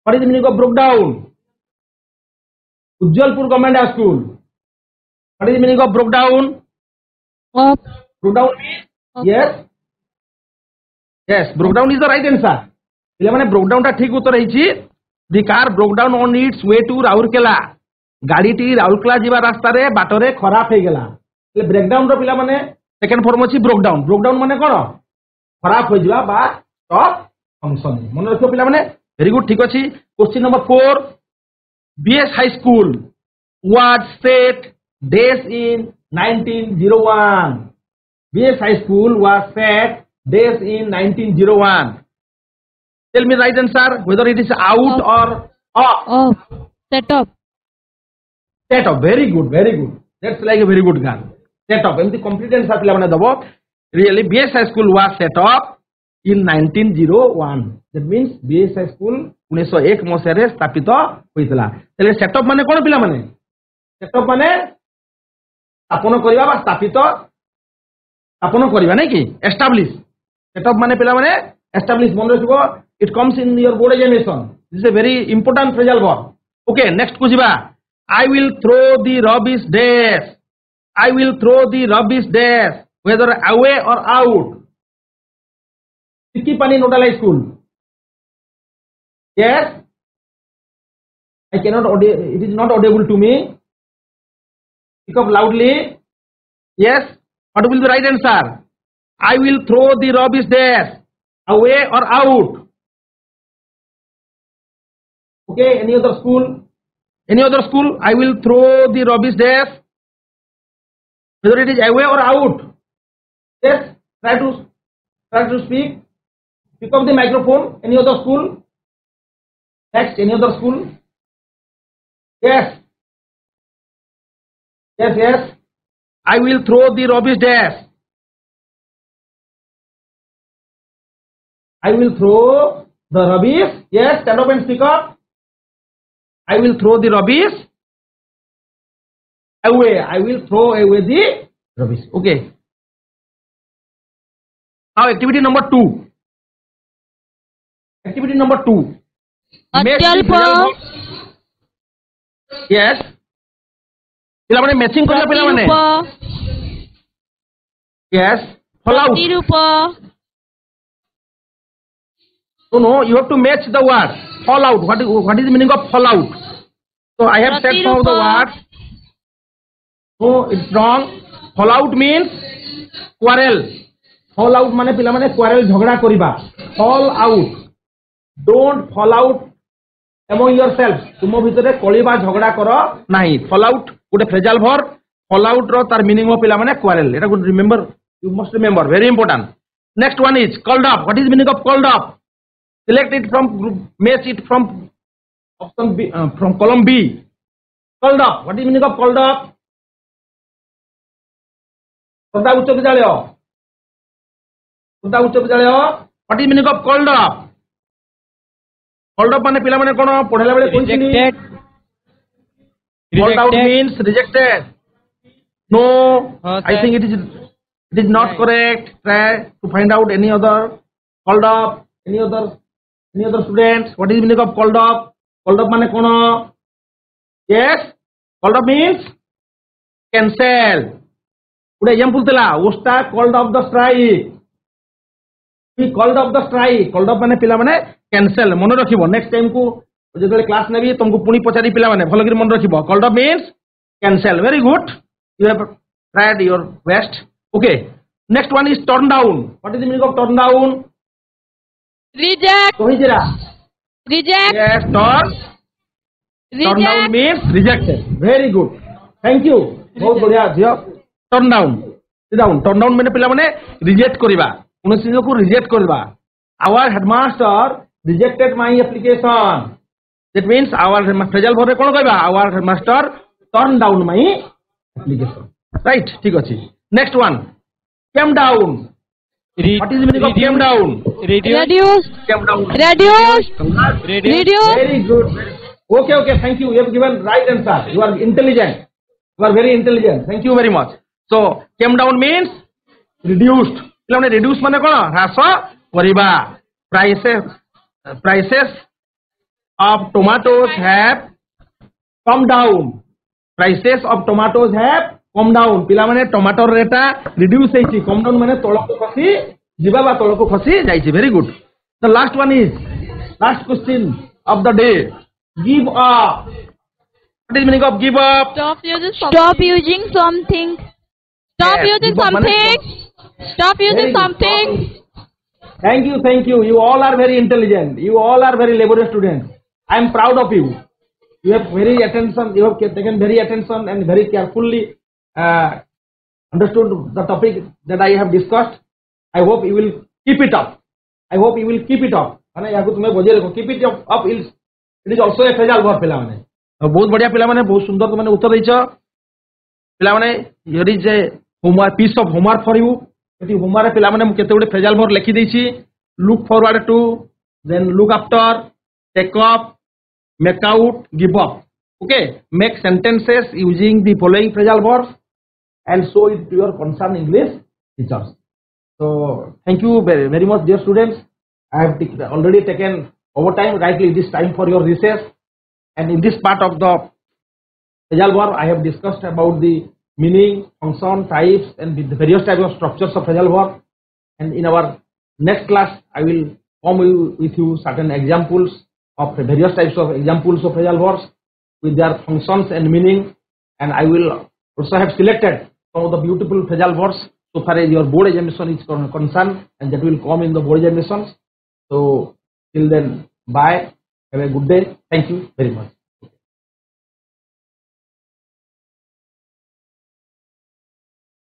what is the meaning of broke down ujjalpur government high school what is the meaning of broke down broke down means yes yes broke down is the right answer ପିଲାମାନେ ବ୍ରୋକଡାଉନ୍ ଟା ଠିକ୍ ଉତ୍ତର ହେଇଛି the car broke down on its way to Rourkela ଗାଡ଼ିଟି ରାଉରକେଲା ଯିବା ରାସ୍ତାରେ ବାଟରେ ଖରାପ ହେଇଗଲା ହେଲେ ବ୍ରେକଡାଉନ୍ର ପିଲାମାନେ ସେକେଣ୍ଡ ଫର୍ମ ଅଛି ବ୍ରୋକଡାଉନ୍ ବ୍ରୋକଡାଉନ୍ ମାନେ କ'ଣ ଖରାପ ହୋଇଯିବା ବା ଷ୍ଟପ୍ ଫଙ୍କସନ୍ ମନେ ରଖିବ ପିଲାମାନେ ଭେରି ଗୁଡ୍ ଠିକ୍ ଅଛି question number four BS high school ward set ଡେସ୍ in nineteen zero one BS high school ward set ଡେସ୍ in nineteen zero one Tell me right answer whether it is out off. or off. Off. Set up. Set up. Very good. Very good. That's like a very good gun Set up. And the complete answer pilamane dabo. Really, BS High School was set up in 1901. That means BS High School 1901 মসেরে স্থাপিত হয়েছিল তাহলে set up মানে কোন পিলা মানে set up মানে স্থাপন করা বা স্থাপিত স্থাপন করা নাকি এস্টাবলিশ সেট অপ মানে পিলা মানে এস্টাবলিশ মনে রাখব It comes in your board This is a very important phrasal verb. Okay, next Kujiba. I will throw the rubbish dash. I will throw the rubbish dash, whether away or out. Sikipani Nodal High School. Yes? I cannot, it is not audible to me. Speak up loudly. Yes? What will be the right answer? I will throw the rubbish dash away or out. Okay, any other school? Any other school? I will throw the rubbish there. Whether it is away or out. Yes, try to try to speak. Pick up the microphone. Any other school? Next, any other school? Yes. Yes, yes. I will throw the rubbish there. I will throw the rubbish. Yes, stand up and speak up. I will throw the rubbish away. I will throw away the rubbish. Okay. Now activity number two. Activity number two. yes পিলামানে matching করিলা পিলামানে yes ফলাউট No, you have to match the words. Fall out. What is, what is the meaning of fall out? So I have said some of the words. No, it's wrong. Fall out means quarrel. Fall out মানে পিলামানে quarrel ঝগড়া করিবা. Fall out. Don't fall out among yourself. তুম ভিতরে কলিবা ঝগড়া কর নাই. Fall out গোটে phrasal verb. Fall out র তার মিনিং ও পিলামানে quarrel. এটা good remember. You must remember. Very important. Next one is called up. What is meaning of called up? select it from group match it from option b uh, from column b called up what is meaning of called up Khurda उच्च विद्यालय खुर्दा उच्च विद्यालय what is meaning of called up called up माने पिला माने कोन पढेला बेले कोन rejected called out means rejected no I think it is it is not correct try to find out any other called up any other Any other students? What is meaning of called up? Called up মানে কোন Yes? Called up means cancel. পুরো example তেলা ওস্টা called off the strike কি called off the strike called off মানে পিলা মানে cancel মনে রাখিব নেক্সট টাইম কু যেতবেলে ক্লাস নেবি তোমাকে পুনি পচারি পিলা মানে ভালো করে মনে রাখিব called off means cancel very good you have tried your best okay next one is turn down what is the meaning of turn down Reject. Kohijra. Reject. Yes, turn. Reject. Turn down means rejected. Very good. Thank you. ବହୁତ ବଢିଆ ଝିଅ turn down down turn down ମାନେ ପିଲାମାନେ reject କରିବା କୌଣସି ଜିନିଷକୁ reject କରିବା our headmaster rejected my application that means our phrasal ଭରରେ କ'ଣ କହିବା our headmaster turn down my application right ଠିକ ଅଛି next one came down What is the meaning of came down? Reduced. Came down. Reduced. Reduced. Very good. Okay, okay. Thank you. You have given right answer. You are intelligent. You are very intelligent. Thank you very much. So came down means reduced. એટલે આપણે reduce মানে কোন হ্রাস করিবা prices prices of tomatoes have come down prices of tomatoes have come down ପିଲାମାନେ tomato ରେଟ୍ଟା reduce ହେଇଛି come down ମାନେ ତଳକୁ ଖସି ଯିବା ବା ତଳକୁ ଖସି ଯାଇଛି very good the last one is last question of the day give up What is meaning of give up? Stop using something. Stop using something. Stop using something. Thank you, thank you. You all are very intelligent. You all are very laborious students. I am proud of you. You have very attention. You have taken very attention and very carefully uh, understood the topic that I have discussed. I hope you will keep it up. I hope you will keep it up. है ना यहाँ को तुम्हें बजे रखो up. It up it is also a phrasal verb पिला मैंने बहुत बढ़िया पिला मैंने बहुत सुंदर तुमने उत्तर दी पिला मैंने here is a homework piece of homework for you ଏଠି मुझे तो ମୁଁ କେତେ ଗୁଡ଼ିଏ ଫେଜାଲ दी थी look forward to then look after take up make out give up okay make sentences using the following phrasal verbs and show it to your concerned English teachers. So thank you very, very much dear students. I have already taken over time rightly this time for your recess and in this part of the Fragile verb, I have discussed about the meaning, function, types, and the various types of structures of fragile verb. And in our next class, I will come with you certain examples of various types of examples of fragile verbs with their functions and meaning. And I will also have selected some of the beautiful Fajal words so far as your board examination is concerned and that will come in the board emissions. So till then bye. Have a good day. Thank you very much.